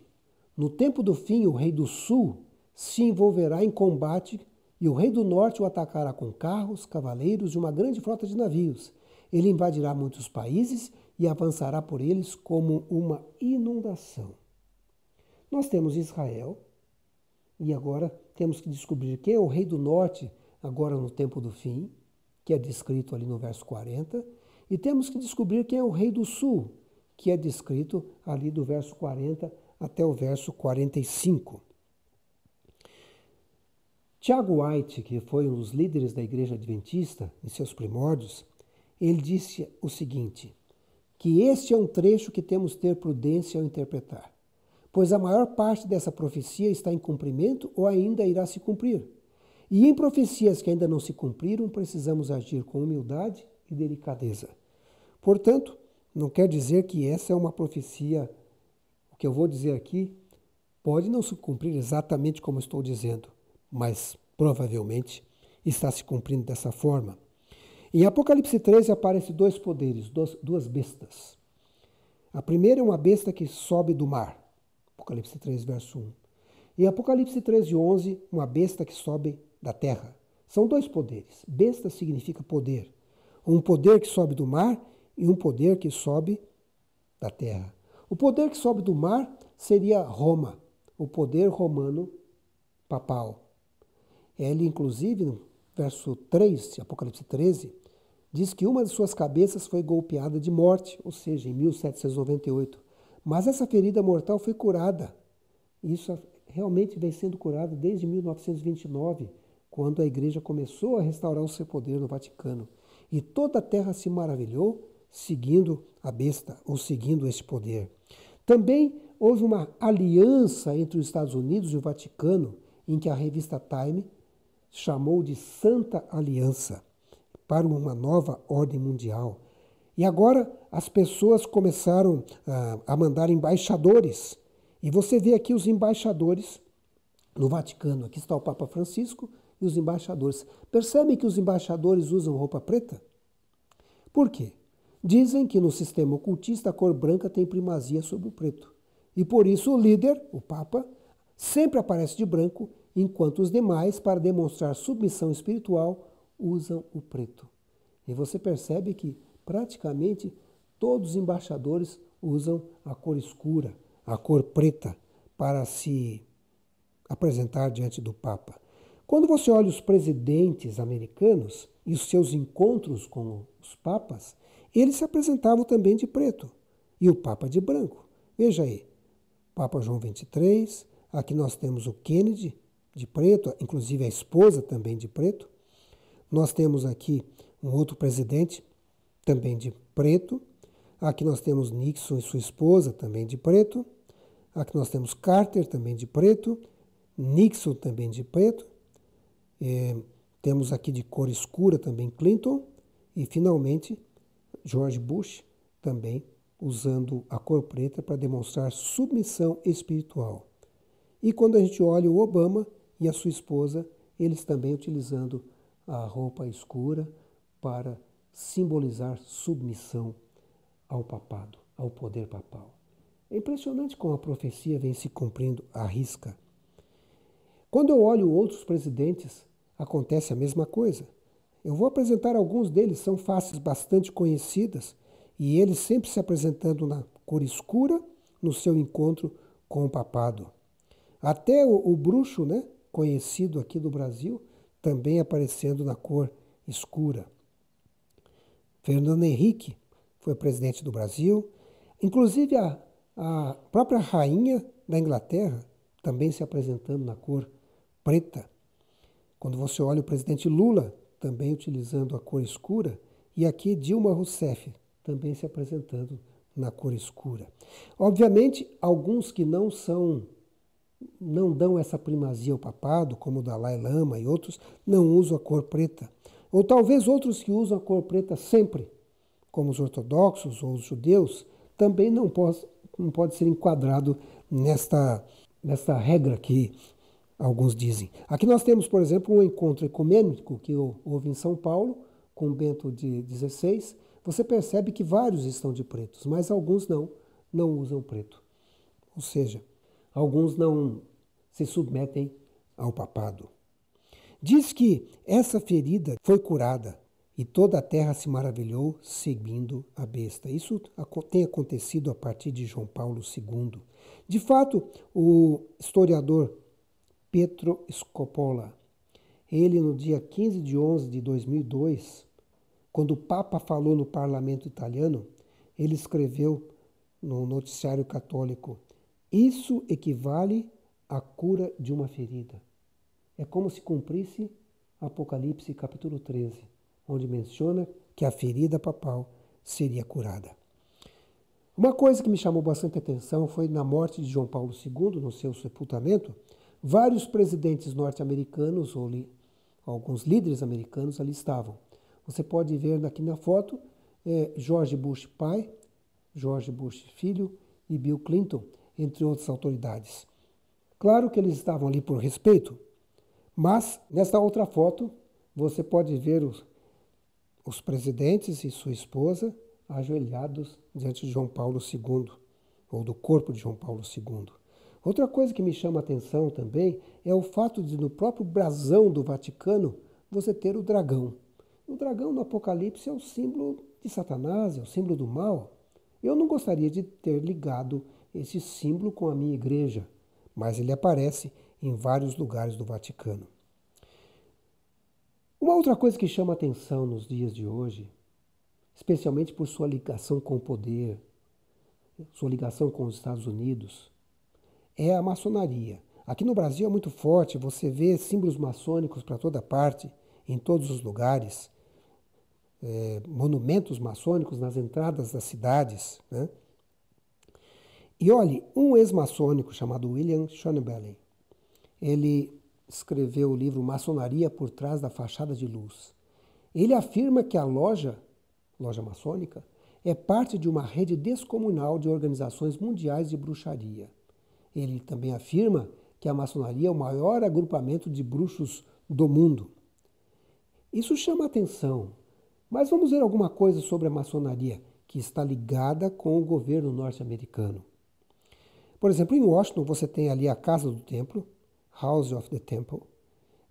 No tempo do fim, o rei do sul se envolverá em combate e o rei do norte o atacará com carros, cavaleiros e uma grande frota de navios. Ele invadirá muitos países e avançará por eles como uma inundação. Nós temos Israel e agora temos que descobrir quem é o rei do norte, agora no tempo do fim, que é descrito ali no verso 40, e temos que descobrir quem é o rei do sul, que é descrito ali do verso 40 até o verso 45. Tiago White, que foi um dos líderes da igreja adventista em seus primórdios, ele disse o seguinte: que este é um trecho que temos ter prudência ao interpretar, pois a maior parte dessa profecia está em cumprimento ou ainda irá se cumprir. E em profecias que ainda não se cumpriram, precisamos agir com humildade e delicadeza. Portanto, não quer dizer que essa é uma profecia, o que eu vou dizer aqui pode não se cumprir exatamente como estou dizendo, mas provavelmente está se cumprindo dessa forma. Em Apocalipse 13 aparecem dois poderes, duas bestas. A primeira é uma besta que sobe do mar, Apocalipse 3, verso 1. Em Apocalipse 13, 11, uma besta que sobe da terra. São dois poderes. Besta significa poder. Um poder que sobe do mar e um poder que sobe da terra. O poder que sobe do mar seria Roma, o poder romano papal. Ele, inclusive, no verso 3, Apocalipse 13, diz que uma de suas cabeças foi golpeada de morte, ou seja, em 1798. Mas essa ferida mortal foi curada. Isso realmente vem sendo curado desde 1929, quando a igreja começou a restaurar o seu poder no Vaticano. E toda a terra se maravilhou seguindo a besta ou seguindo esse poder. Também houve uma aliança entre os Estados Unidos e o Vaticano, em que a revista Time chamou de Santa Aliança para uma nova ordem mundial. E agora as pessoas começaram a, a mandar embaixadores. E você vê aqui os embaixadores no Vaticano. Aqui está o Papa Francisco e os embaixadores. Percebem que os embaixadores usam roupa preta? Por quê? Dizem que no sistema ocultista a cor branca tem primazia sobre o preto. E por isso o líder, o Papa, sempre aparece de branco, enquanto os demais, para demonstrar submissão espiritual, usam o preto. E você percebe que praticamente todos os embaixadores usam a cor escura, a cor preta, para se apresentar diante do Papa. Quando você olha os presidentes americanos e os seus encontros com os papas, eles se apresentavam também de preto e o Papa de branco. Veja aí, Papa João XXIII, aqui nós temos o Kennedy de preto, inclusive a esposa também de preto. Nós temos aqui um outro presidente também de preto. Aqui nós temos Nixon e sua esposa também de preto. Aqui nós temos Carter também de preto. Nixon também de preto. É, temos aqui de cor escura também Clinton. E finalmente George Bush também usando a cor preta para demonstrar submissão espiritual. E quando a gente olha o Obama e a sua esposa, eles também utilizando a roupa escura para simbolizar submissão ao papado, ao poder papal. É impressionante como a profecia vem se cumprindo à risca. Quando eu olho outros presidentes, acontece a mesma coisa. Eu vou apresentar alguns deles, são faces bastante conhecidas, e eles sempre se apresentando na cor escura no seu encontro com o papado. Até o, o bruxo, né, conhecido aqui do Brasil, também aparecendo na cor escura. Fernando Henrique foi presidente do Brasil, inclusive a, a própria rainha da Inglaterra também se apresentando na cor preta. Quando você olha o presidente Lula, também utilizando a cor escura, e aqui Dilma Rousseff também se apresentando na cor escura. Obviamente, alguns que não são não dão essa primazia ao papado, como o Dalai Lama e outros, não usam a cor preta. Ou talvez outros que usam a cor preta sempre, como os ortodoxos ou os judeus, também não pode, não pode ser enquadrado nesta, nesta regra que alguns dizem. Aqui nós temos, por exemplo, um encontro ecumênico que houve em São Paulo, com Bento de XVI. Você percebe que vários estão de pretos, mas alguns não, não usam preto. Ou seja, alguns não se submetem ao papado. Diz que essa ferida foi curada e toda a terra se maravilhou seguindo a besta. Isso tem acontecido a partir de João Paulo II. De fato, o historiador Pietro Scopola, ele no dia 15 de 11 de 2002, quando o Papa falou no parlamento italiano, ele escreveu no noticiário católico: Isso equivale à cura de uma ferida. É como se cumprisse Apocalipse capítulo 13, onde menciona que a ferida papal seria curada. Uma coisa que me chamou bastante atenção foi na morte de João Paulo II, no seu sepultamento, vários presidentes norte-americanos ou li, alguns líderes americanos ali estavam. Você pode ver aqui na foto é, George Bush pai, George Bush filho e Bill Clinton, entre outras autoridades. Claro que eles estavam ali por respeito, mas nesta outra foto você pode ver os, os presidentes e sua esposa ajoelhados diante de João Paulo II, ou do corpo de João Paulo II. Outra coisa que me chama a atenção também é o fato de no próprio brasão do Vaticano você ter o dragão. O dragão no Apocalipse é o símbolo de Satanás, é o símbolo do mal. Eu não gostaria de ter ligado esse símbolo com a minha igreja, mas ele aparece em vários lugares do Vaticano. Uma outra coisa que chama atenção nos dias de hoje, especialmente por sua ligação com o poder, sua ligação com os Estados Unidos, é a maçonaria. Aqui no Brasil é muito forte, você vê símbolos maçônicos para toda parte, em todos os lugares, é, monumentos maçônicos nas entradas das cidades. Né? E olhe, um ex-maçônico chamado William Schonebellen, ele escreveu o livro Maçonaria por trás da fachada de luz. Ele afirma que a loja, loja maçônica, é parte de uma rede descomunal de organizações mundiais de bruxaria. Ele também afirma que a maçonaria é o maior agrupamento de bruxos do mundo. Isso chama atenção, mas vamos ver alguma coisa sobre a maçonaria que está ligada com o governo norte-americano. Por exemplo, em Washington você tem ali a Casa do Templo, House of the Temple,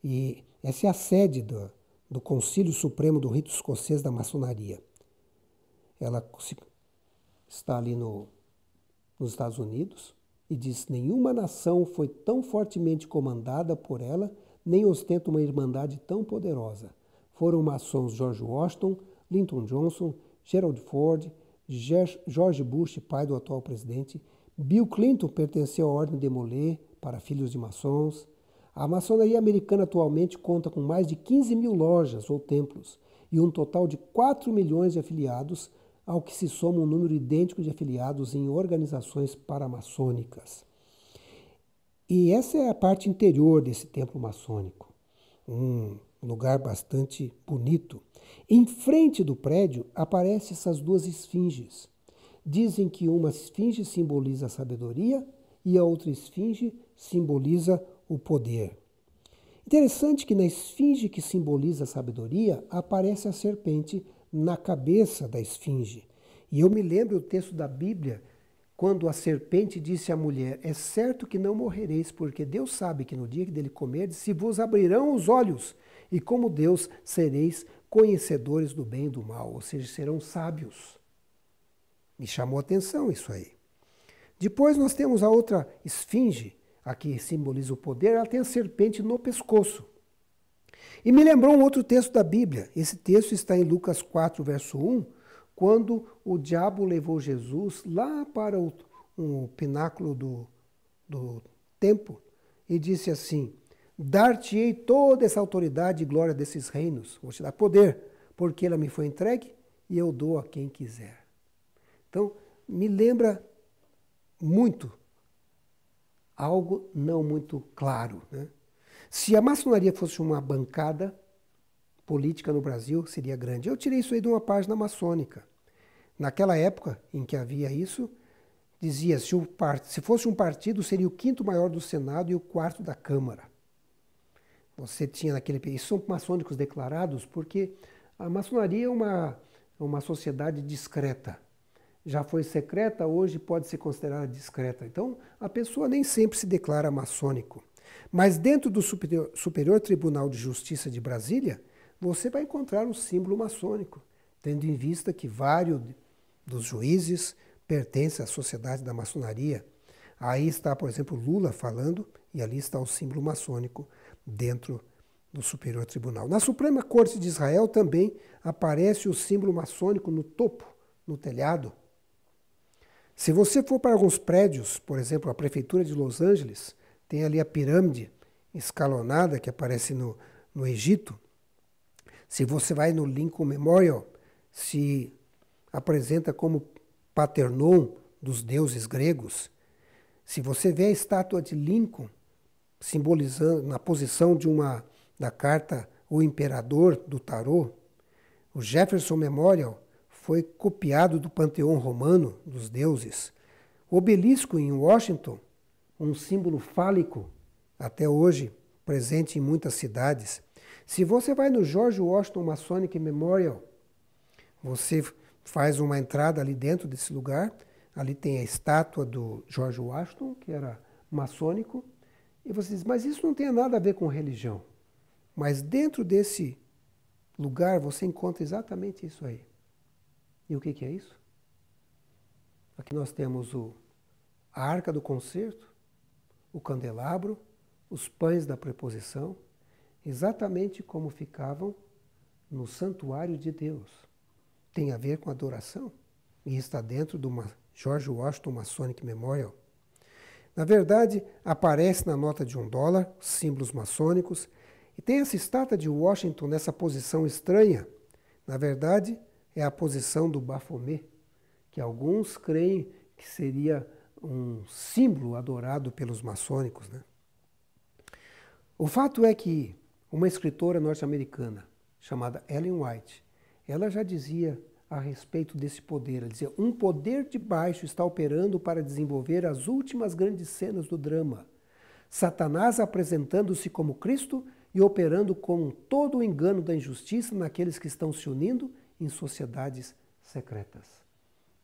e essa é a sede do, do Concílio Supremo do Rito Escocês da Maçonaria. Ela está ali no, nos Estados Unidos e diz: nenhuma nação foi tão fortemente comandada por ela, nem ostenta uma irmandade tão poderosa. Foram maçons George Washington, Lyndon Johnson, Gerald Ford, George Bush, pai do atual presidente, Bill Clinton pertenceu à Ordem de Molay para filhos de maçons. A maçonaria americana atualmente conta com mais de 15 mil lojas ou templos e um total de 4 milhões de afiliados, ao que se soma um número idêntico de afiliados em organizações paramaçônicas. E essa é a parte interior desse templo maçônico, um lugar bastante bonito. Em frente do prédio aparecem essas duas esfinges. Dizem que uma esfinge simboliza a sabedoria e a outra esfinge simboliza o poder. Interessante que na esfinge que simboliza a sabedoria aparece a serpente na cabeça da esfinge. E eu me lembro o texto da Bíblia quando a serpente disse à mulher: É certo que não morrereis, porque Deus sabe que no dia que dele comerdes, se vos abrirão os olhos, e como Deus sereis conhecedores do bem e do mal, ou seja, serão sábios. Me chamou a atenção isso aí. Depois nós temos a outra esfinge, aqui simboliza o poder, ela tem a serpente no pescoço. E me lembrou um outro texto da Bíblia. Esse texto está em Lucas 4, verso 1, quando o diabo levou Jesus lá para o, um pináculo do, do templo e disse assim: Dar-te-ei toda essa autoridade e glória desses reinos, vou te dar poder, porque ela me foi entregue e eu dou a quem quiser. Então, me lembra muito algo não muito claro. Né? Se a maçonaria fosse uma bancada política no Brasil, seria grande. Eu tirei isso aí de uma página maçônica. Naquela época em que havia isso, dizia se, o part... se fosse um partido, seria o quinto maior do Senado e o quarto da Câmara. Você tinha naquele país. São maçônicos declarados porque a maçonaria é uma, uma sociedade discreta. Já foi secreta, hoje pode ser considerada discreta. Então, a pessoa nem sempre se declara maçônico. Mas dentro do Superior, Superior Tribunal de Justiça de Brasília, você vai encontrar o símbolo maçônico, tendo em vista que vários dos juízes pertencem à sociedade da maçonaria. Aí está, por exemplo, Lula falando, e ali está o símbolo maçônico dentro do Superior Tribunal. Na Suprema Corte de Israel também aparece o símbolo maçônico no topo, no telhado. Se você for para alguns prédios, por exemplo, a Prefeitura de Los Angeles, tem ali a pirâmide escalonada que aparece no, no Egito. Se você vai no Lincoln Memorial, se apresenta como paternon dos deuses gregos. Se você vê a estátua de Lincoln simbolizando na posição de uma da carta o imperador do tarô, O Jefferson Memorial foi copiado do panteão romano dos deuses. O obelisco em Washington, um símbolo fálico, até hoje presente em muitas cidades. Se você vai no George Washington Masonic Memorial, você faz uma entrada ali dentro desse lugar, ali tem a estátua do George Washington, que era maçônico, e você diz, mas isso não tem nada a ver com religião. Mas dentro desse lugar você encontra exatamente isso aí. E o que, que é isso? Aqui nós temos o, a arca do concerto, o candelabro, os pães da preposição, exatamente como ficavam no santuário de Deus. Tem a ver com adoração e está dentro do George Washington Masonic Memorial. Na verdade, aparece na nota de um dólar, símbolos maçônicos, e tem essa estátua de Washington nessa posição estranha. Na verdade, é a posição do Baphomet, que alguns creem que seria um símbolo adorado pelos maçônicos. Né? O fato é que uma escritora norte-americana chamada Ellen White, ela já dizia a respeito desse poder. Ela dizia: um poder de baixo está operando para desenvolver as últimas grandes cenas do drama. Satanás apresentando-se como Cristo e operando com todo o engano da injustiça naqueles que estão se unindo em sociedades secretas.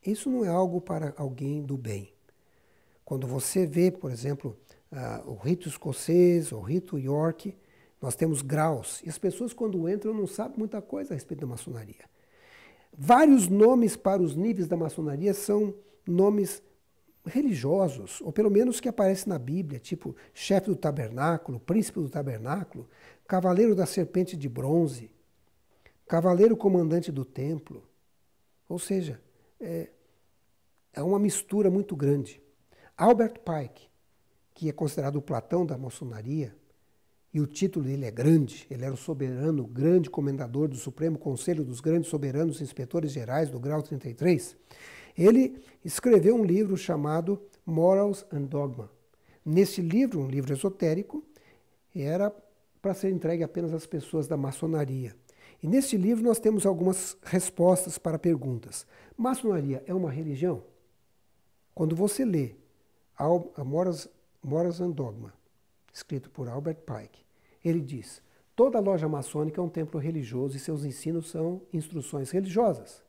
Isso não é algo para alguém do bem. Quando você vê, por exemplo, uh, o rito escocês, o rito York, nós temos graus. E as pessoas, quando entram, não sabem muita coisa a respeito da maçonaria. Vários nomes para os níveis da maçonaria são nomes religiosos, ou pelo menos que aparecem na Bíblia, tipo chefe do tabernáculo, príncipe do tabernáculo, cavaleiro da serpente de bronze, cavaleiro comandante do templo. Ou seja, é, é uma mistura muito grande. Albert Pike, que é considerado o Platão da maçonaria, e o título dele é grande, ele era o soberano, grande comendador do Supremo Conselho dos Grandes Soberanos Inspetores Gerais do Grau 33. Ele escreveu um livro chamado Morals and Dogma. Nesse livro, um livro esotérico, era para ser entregue apenas às pessoas da maçonaria. E nesse livro nós temos algumas respostas para perguntas. Maçonaria é uma religião? Quando você lê a Morals, Morals and Dogma, escrito por Albert Pike, ele diz: toda loja maçônica é um templo religioso e seus ensinos são instruções religiosas.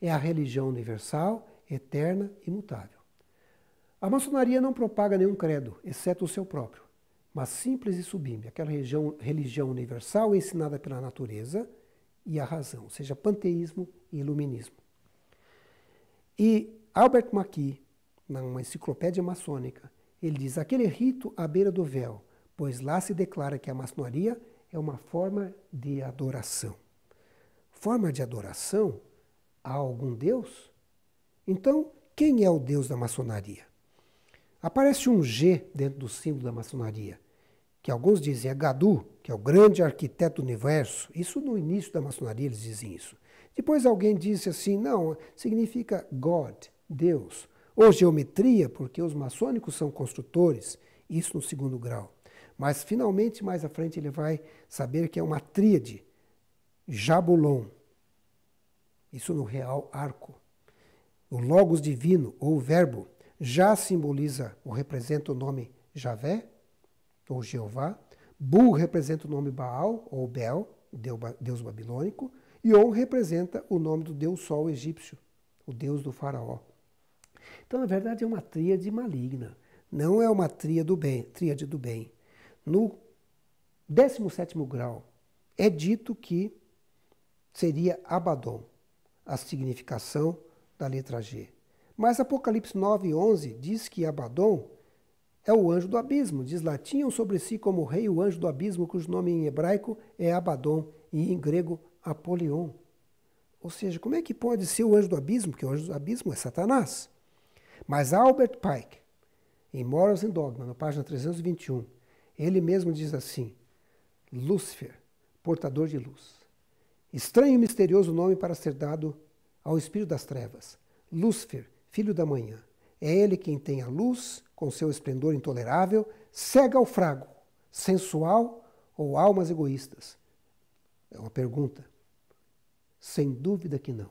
É a religião universal, eterna e imutável. A maçonaria não propaga nenhum credo, exceto o seu próprio, mas simples e sublime, aquela religião, religião universal ensinada pela natureza e a razão, ou seja, panteísmo e iluminismo. E Albert McKee, numa enciclopédia maçônica, ele diz: aquele rito à beira do véu pois lá se declara que a maçonaria é uma forma de adoração. Forma de adoração a algum Deus? Então, quem é o Deus da maçonaria? Aparece um G dentro do símbolo da maçonaria, que alguns dizem é Gadu, que é o grande arquiteto do universo. Isso no início da maçonaria eles dizem isso. Depois alguém disse assim, não, significa God, Deus. Ou geometria, porque os maçônicos são construtores, isso no segundo grau. Mas finalmente, mais à frente, ele vai saber que é uma tríade, Jabulon. Isso no real arco. O Logos divino, ou o Verbo, já simboliza ou representa o nome Javé, ou Jeová. Bu representa o nome Baal, ou Bel, deus babilônico. E On representa o nome do deus Sol egípcio, o deus do faraó. Então, na verdade, é uma tríade maligna. Não é uma tríade do bem, tríade do bem. No 17 grau, é dito que seria Abaddon, a significação da letra G. Mas Apocalipse 9, 11 diz que Abaddon é o anjo do abismo. Diz lá, tinham sobre si como rei o anjo do abismo, cujo nome em hebraico é Abaddon e em grego Apolion. Ou seja, como é que pode ser o anjo do abismo? Porque o anjo do abismo é Satanás. Mas Albert Pike, em Morals and Dogma, na página 321, ele mesmo diz assim: Lúcifer, portador de luz. Estranho e misterioso nome para ser dado ao espírito das trevas. Lúcifer, filho da manhã. É ele quem tem a luz, com seu esplendor intolerável, cega ao frago, sensual ou almas egoístas? É uma pergunta. Sem dúvida que não.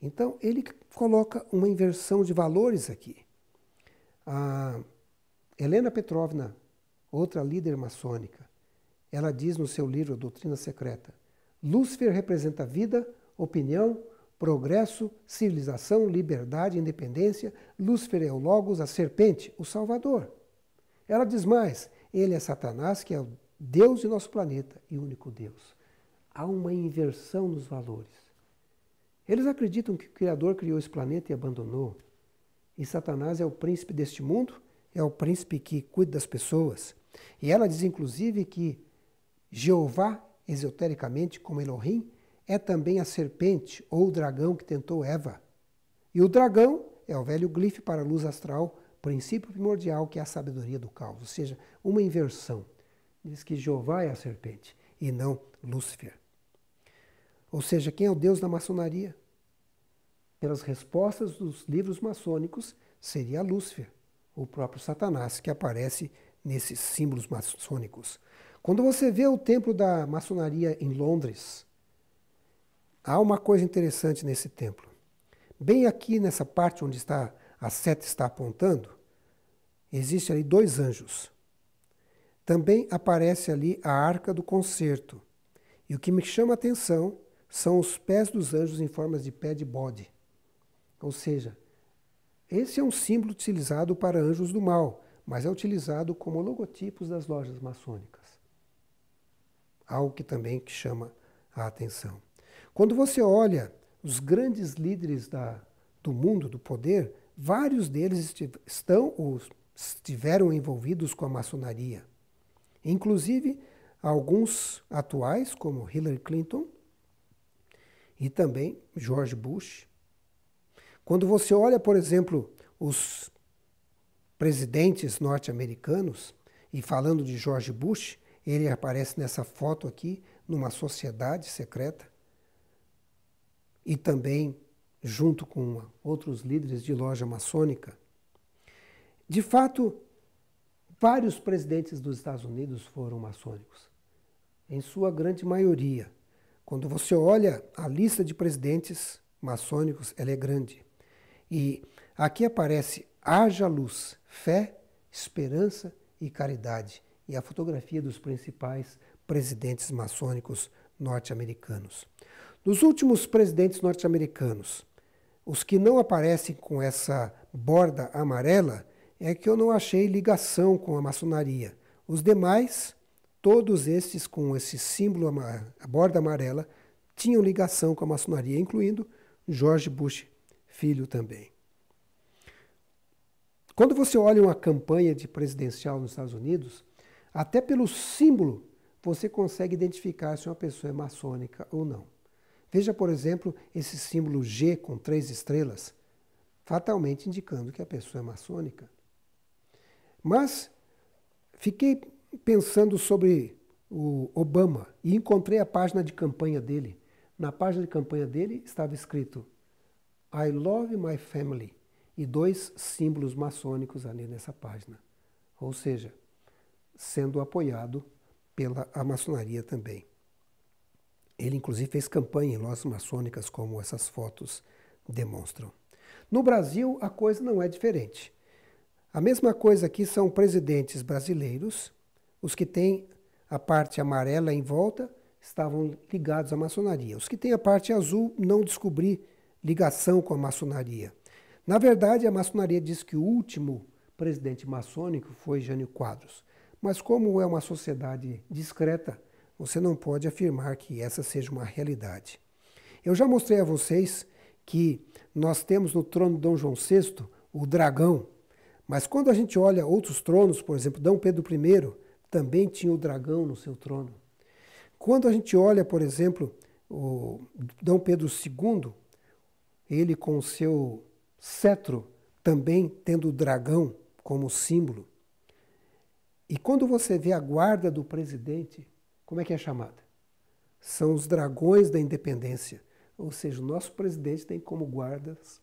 Então, ele coloca uma inversão de valores aqui. A Helena Petrovna, outra líder maçônica, ela diz no seu livro Doutrina Secreta: Lúcifer representa vida, opinião, progresso, civilização, liberdade, independência. Lúcifer é o Logos, a serpente, o Salvador. Ela diz mais: ele é Satanás, que é o Deus de nosso planeta e único Deus. Há uma inversão nos valores. Eles acreditam que o Criador criou esse planeta e abandonou. E Satanás é o príncipe deste mundo, é o príncipe que cuida das pessoas. E ela diz, inclusive, que Jeová, esotericamente, como Elohim, é também a serpente ou o dragão que tentou Eva. E o dragão é o velho glife para a luz astral, princípio primordial que é a sabedoria do caos, ou seja, uma inversão. Diz que Jeová é a serpente e não Lúcifer. Ou seja, quem é o Deus da maçonaria? Pelas respostas dos livros maçônicos, seria Lúcifer, o próprio Satanás, que aparece nesses símbolos maçônicos. Quando você vê o templo da maçonaria em Londres, Há uma coisa interessante nesse templo. Bem aqui nessa parte onde está a seta está apontando, existe ali dois anjos. Também aparece ali a arca do concerto. E o que me chama a atenção são os pés dos anjos em formas de pé de bode. Ou seja, esse é um símbolo utilizado para anjos do mal, mas é utilizado como logotipos das lojas maçônicas. Algo que também chama a atenção. Quando você olha os grandes líderes da, do mundo, do poder, vários deles estão ou estiveram envolvidos com a maçonaria. Inclusive, alguns atuais, como Hillary Clinton e também George Bush. Quando você olha, por exemplo, os presidentes norte-americanos, e falando de George Bush, ele aparece nessa foto aqui, numa sociedade secreta e também junto com outros líderes de loja maçônica. De fato, vários presidentes dos Estados Unidos foram maçônicos, em sua grande maioria. Quando você olha a lista de presidentes maçônicos, ela é grande. E aqui aparece haja luz, fé, esperança e caridade. E a fotografia dos principais presidentes maçônicos norte-americanos. Dos últimos presidentes norte-americanos, os que não aparecem com essa borda amarela é que eu não achei ligação com a maçonaria. Os demais, todos esses com esse símbolo, a borda amarela, tinham ligação com a maçonaria, incluindo George Bush, filho também. Quando você olha uma campanha de presidencial nos Estados Unidos, até pelo símbolo você consegue identificar se uma pessoa é maçônica ou não. Veja, por exemplo, esse símbolo G com três estrelas, fatalmente indicando que a pessoa é maçônica. Mas fiquei pensando sobre o Obama e encontrei a página de campanha dele. Na página de campanha dele estava escrito I love my family e dois símbolos maçônicos ali nessa página. Ou seja, sendo apoiado pela maçonaria também. Ele, inclusive, fez campanha em lojas maçônicas, como essas fotos demonstram. No Brasil, a coisa não é diferente. A mesma coisa aqui são presidentes brasileiros, os que têm a parte amarela em volta estavam ligados à maçonaria. Os que têm a parte azul não descobri ligação com a maçonaria. Na verdade, a maçonaria diz que o último presidente maçônico foi Jânio Quadros. Mas como é uma sociedade discreta, você não pode afirmar que essa seja uma realidade. Eu já mostrei a vocês que nós temos no trono de Dom João VI o dragão, mas quando a gente olha outros tronos, por exemplo, Dom Pedro I também tinha o dragão no seu trono. Quando a gente olha, por exemplo, o Dom Pedro II, ele com o seu cetro também tendo o dragão como símbolo. E quando você vê a guarda do presidente, como é que é chamada? São os dragões da independência. Ou seja, o nosso presidente tem como guardas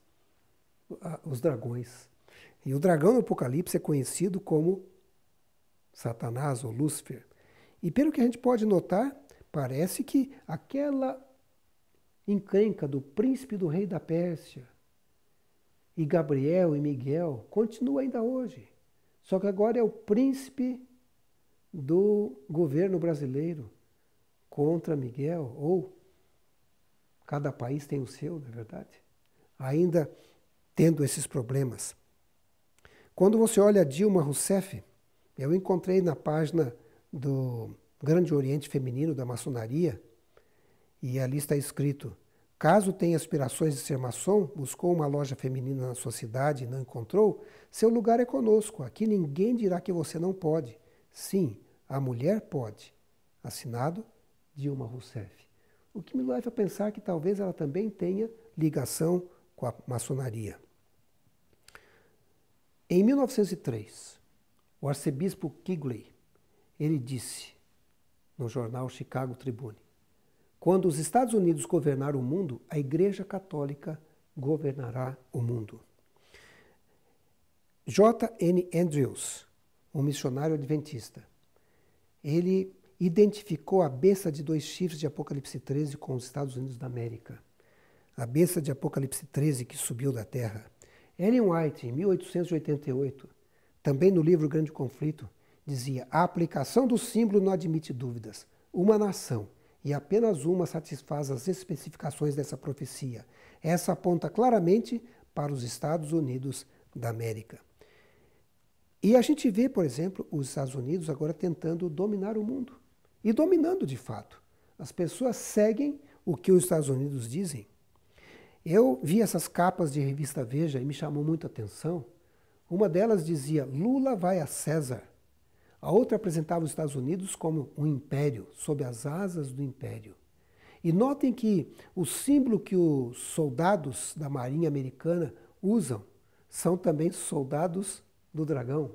os dragões. E o dragão no Apocalipse é conhecido como Satanás ou Lúcifer. E pelo que a gente pode notar, parece que aquela encrenca do príncipe do rei da Pérsia. E Gabriel e Miguel continua ainda hoje. Só que agora é o príncipe do governo brasileiro contra Miguel, ou cada país tem o seu, não é verdade? Ainda tendo esses problemas. Quando você olha Dilma Rousseff, eu encontrei na página do Grande Oriente Feminino da Maçonaria, e ali está escrito: Caso tenha aspirações de ser maçom, buscou uma loja feminina na sua cidade e não encontrou, seu lugar é conosco. Aqui ninguém dirá que você não pode. Sim, a mulher pode. Assinado Dilma Rousseff. O que me leva a pensar que talvez ela também tenha ligação com a maçonaria. Em 1903, o arcebispo Kigley, ele disse no jornal Chicago Tribune, quando os Estados Unidos governar o mundo, a Igreja Católica governará o mundo. J. N. Andrews, um missionário adventista, ele identificou a besta de dois chifres de Apocalipse 13 com os Estados Unidos da América. A besta de Apocalipse 13 que subiu da terra. Ellen White, em 1888, também no livro Grande Conflito, dizia: a aplicação do símbolo não admite dúvidas. Uma nação, e apenas uma satisfaz as especificações dessa profecia. Essa aponta claramente para os Estados Unidos da América. E a gente vê, por exemplo, os Estados Unidos agora tentando dominar o mundo. E dominando de fato. As pessoas seguem o que os Estados Unidos dizem. Eu vi essas capas de revista Veja e me chamou muito a atenção. Uma delas dizia: Lula vai a César. A outra apresentava os Estados Unidos como um império, sob as asas do império. E notem que o símbolo que os soldados da Marinha Americana usam são também soldados do dragão.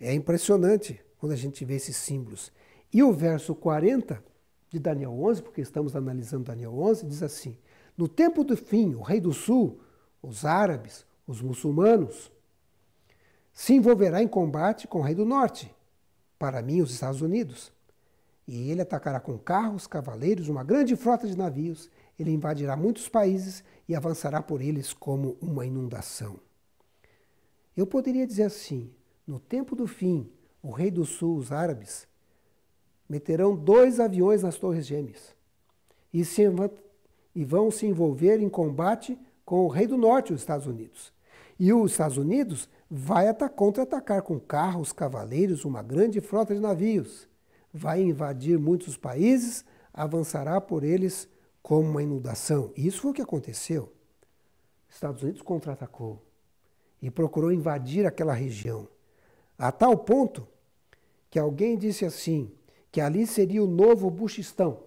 É impressionante quando a gente vê esses símbolos. E o verso 40 de Daniel 11, porque estamos analisando Daniel 11, diz assim: No tempo do fim, o rei do sul, os árabes, os muçulmanos, se envolverá em combate com o rei do norte, para mim, os Estados Unidos. E ele atacará com carros, cavaleiros, uma grande frota de navios. Ele invadirá muitos países e avançará por eles como uma inundação. Eu poderia dizer assim: no tempo do fim, o rei do sul, os árabes, meterão dois aviões nas Torres Gêmeas e, se, e vão se envolver em combate com o rei do norte, os Estados Unidos. E os Estados Unidos vai contra-atacar com carros, cavaleiros, uma grande frota de navios. Vai invadir muitos países, avançará por eles como uma inundação. Isso foi o que aconteceu. Estados Unidos contra-atacou e procurou invadir aquela região, a tal ponto que alguém disse assim, que ali seria o novo Buchistão.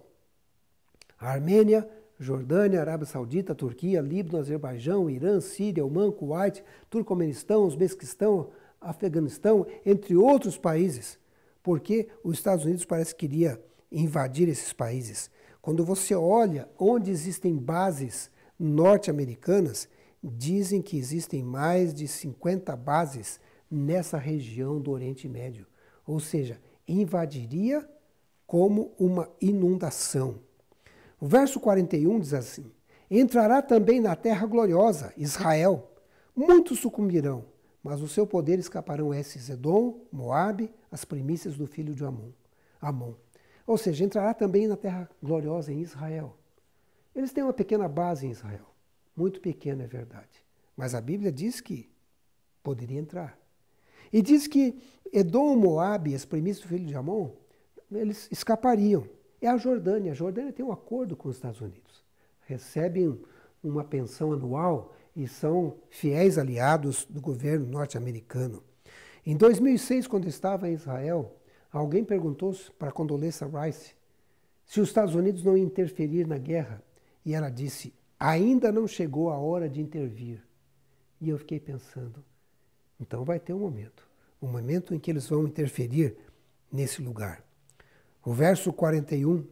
A Armênia, Jordânia, Arábia Saudita, Turquia, Líbano, Azerbaijão, Irã, Síria, Oman, Kuwait, Turcomenistão, Uzbequistão, Afeganistão, entre outros países, porque os Estados Unidos parece que queria invadir esses países. Quando você olha onde existem bases norte-americanas, Dizem que existem mais de 50 bases nessa região do Oriente Médio, ou seja, invadiria como uma inundação. O verso 41 diz assim: Entrará também na terra gloriosa, Israel. Muitos sucumbirão, mas o seu poder escaparão esses Edom, Moabe, as primícias do filho de Amon. Amon. Ou seja, entrará também na terra gloriosa em Israel. Eles têm uma pequena base em Israel. Muito pequeno, é verdade. Mas a Bíblia diz que poderia entrar. E diz que Edom, Moab, as primícias do filho de Amon, eles escapariam. É a Jordânia. A Jordânia tem um acordo com os Estados Unidos. Recebem uma pensão anual e são fiéis aliados do governo norte-americano. Em 2006, quando estava em Israel, alguém perguntou para Condoleezza Rice se os Estados Unidos não interferir na guerra. E ela disse: ainda não chegou a hora de intervir. E eu fiquei pensando, então vai ter um momento, um momento em que eles vão interferir nesse lugar. O verso 41,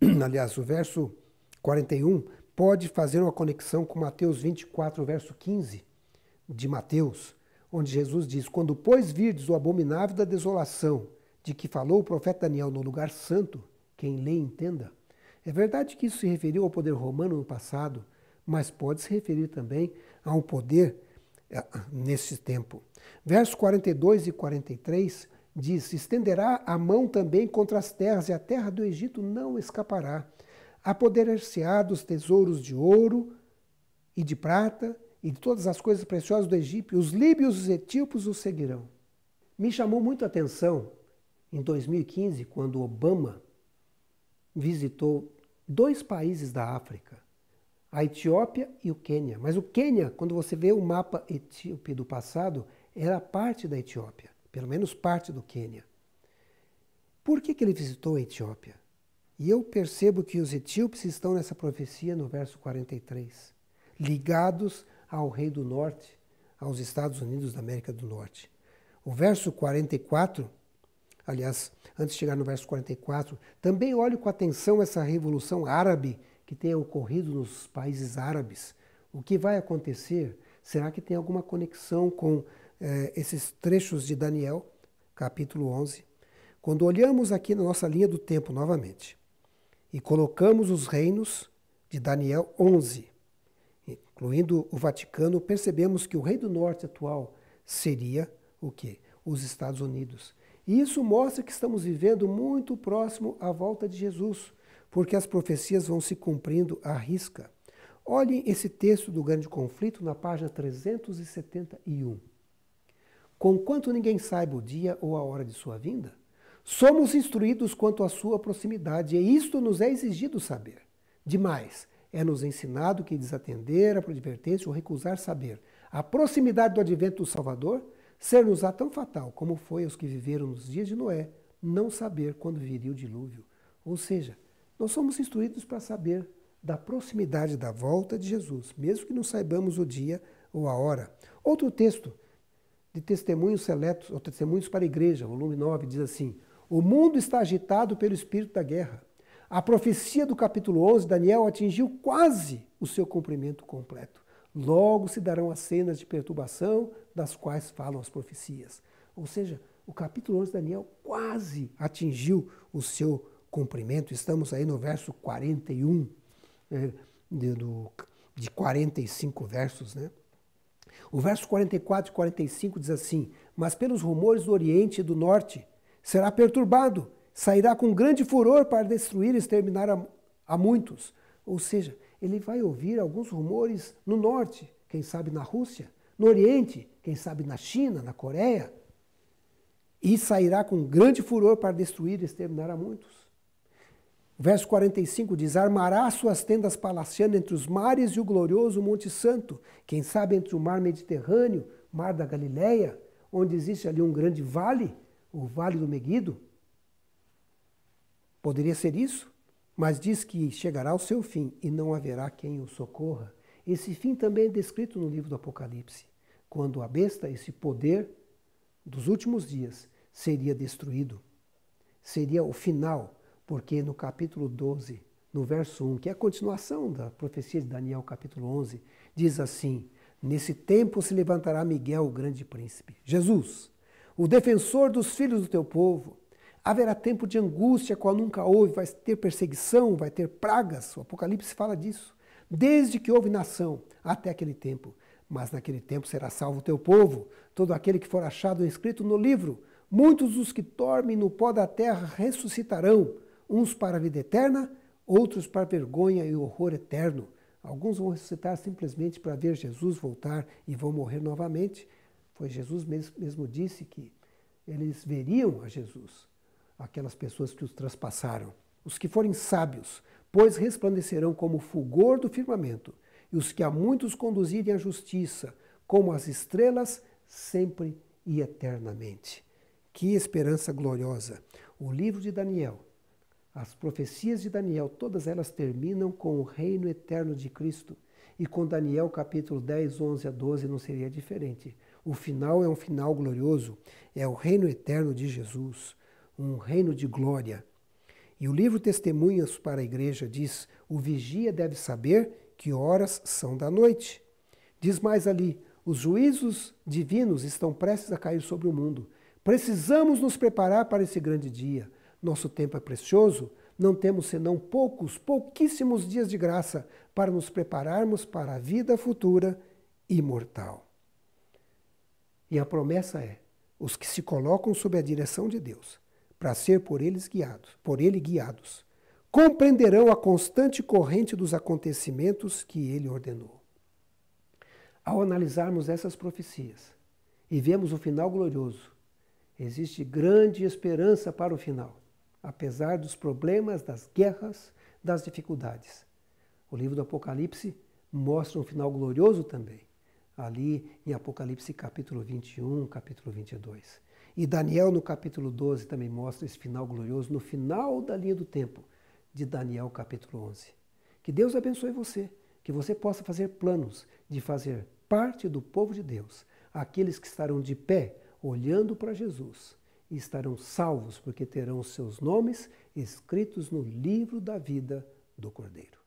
aliás, o verso 41 pode fazer uma conexão com Mateus 24, verso 15 de Mateus, onde Jesus diz: Quando, pois, virdes o abominável da desolação, de que falou o profeta Daniel no lugar santo, quem lê entenda, É verdade que isso se referiu ao poder romano no passado, mas pode se referir também a um poder eh, nesse tempo. Versos 42 e 43 diz: Estenderá a mão também contra as terras, e a terra do Egito não escapará. Apoderar-se-á dos tesouros de ouro e de prata e de todas as coisas preciosas do Egito, os líbios e os etíopes o seguirão. Me chamou muito a atenção em 2015, quando Obama visitou dois países da África, a Etiópia e o Quênia. Mas o Quênia, quando você vê o mapa etíope do passado, era parte da Etiópia, pelo menos parte do Quênia. Por que, que ele visitou a Etiópia? E eu percebo que os etíopes estão nessa profecia no verso 43, ligados ao rei do norte, aos Estados Unidos da América do Norte. O verso 44, aliás, antes de chegar no verso 44, também olhe com atenção essa revolução árabe que tem ocorrido nos países árabes. O que vai acontecer? Será que tem alguma conexão com eh, esses trechos de Daniel, capítulo 11? Quando olhamos aqui na nossa linha do tempo novamente e colocamos os reinos de Daniel 11, incluindo o Vaticano, percebemos que o rei do norte atual seria o quê? Os Estados Unidos. E isso mostra que estamos vivendo muito próximo à volta de Jesus, porque as profecias vão se cumprindo à risca. Olhem esse texto do grande conflito na página 371. Conquanto ninguém saiba o dia ou a hora de sua vinda, somos instruídos quanto à sua proximidade, e isto nos é exigido saber. Demais, é-nos ensinado que desatender a advertência ou recusar saber a proximidade do advento do Salvador ser-nos-á tão fatal como foi aos que viveram nos dias de Noé não saber quando viria o dilúvio. Ou seja, nós somos instruídos para saber da proximidade da volta de Jesus, mesmo que não saibamos o dia ou a hora. Outro texto de testemunhos seletos, ou testemunhos para a igreja, volume 9, diz assim: O mundo está agitado pelo espírito da guerra. A profecia do capítulo 11, Daniel, atingiu quase o seu cumprimento completo. Logo se darão as cenas de perturbação das quais falam as profecias. Ou seja, o capítulo 11 de Daniel quase atingiu o seu cumprimento. Estamos aí no verso 41, né, de, do, de 45 versos, né? O verso 44 e 45 diz assim: Mas pelos rumores do Oriente e do Norte será perturbado sairá com grande furor para destruir e exterminar a, a muitos. Ou seja, ele vai ouvir alguns rumores no norte, quem sabe na Rússia, no Oriente, quem sabe na China, na Coreia, e sairá com grande furor para destruir e exterminar a muitos. O verso 45 diz: Armará suas tendas palaciando entre os mares e o glorioso Monte Santo, quem sabe entre o mar Mediterrâneo, mar da Galileia, onde existe ali um grande vale, o Vale do Meguido, Poderia ser isso, mas diz que chegará ao seu fim e não haverá quem o socorra. Esse fim também é descrito no livro do Apocalipse, quando a besta, esse poder dos últimos dias, seria destruído. Seria o final, porque no capítulo 12, no verso 1, que é a continuação da profecia de Daniel, capítulo 11, diz assim: Nesse tempo se levantará Miguel, o grande príncipe, Jesus, o defensor dos filhos do teu povo Haverá tempo de angústia, qual nunca houve, vai ter perseguição, vai ter pragas. O Apocalipse fala disso. Desde que houve nação até aquele tempo. Mas naquele tempo será salvo o teu povo, todo aquele que for achado escrito no livro. Muitos dos que dormem no pó da terra ressuscitarão, uns para a vida eterna, outros para vergonha e horror eterno. Alguns vão ressuscitar simplesmente para ver Jesus voltar e vão morrer novamente. Foi Jesus mesmo, mesmo disse que eles veriam a Jesus aquelas pessoas que os transpassaram. Os que forem sábios, pois resplandecerão como o fulgor do firmamento, e os que a muitos conduzirem à justiça, como as estrelas, sempre e eternamente. Que esperança gloriosa! O livro de Daniel, as profecias de Daniel, todas elas terminam com o reino eterno de Cristo. E com Daniel capítulo 10, 11 a 12 não seria diferente. O final é um final glorioso, é o reino eterno de Jesus um reino de glória. E o livro Testemunhas para a Igreja diz: o vigia deve saber que horas são da noite. Diz mais ali: os juízos divinos estão prestes a cair sobre o mundo. Precisamos nos preparar para esse grande dia. Nosso tempo é precioso, não temos senão poucos, pouquíssimos dias de graça para nos prepararmos para a vida futura imortal. E a promessa é: os que se colocam sob a direção de Deus, para ser por eles guiados, por ele guiados, compreenderão a constante corrente dos acontecimentos que ele ordenou. Ao analisarmos essas profecias e vemos o final glorioso, existe grande esperança para o final, apesar dos problemas, das guerras, das dificuldades. O livro do Apocalipse mostra um final glorioso também, ali em Apocalipse capítulo 21, capítulo 22. E Daniel no capítulo 12 também mostra esse final glorioso no final da linha do tempo de Daniel capítulo 11. Que Deus abençoe você, que você possa fazer planos de fazer parte do povo de Deus, aqueles que estarão de pé olhando para Jesus e estarão salvos porque terão seus nomes escritos no livro da vida do Cordeiro.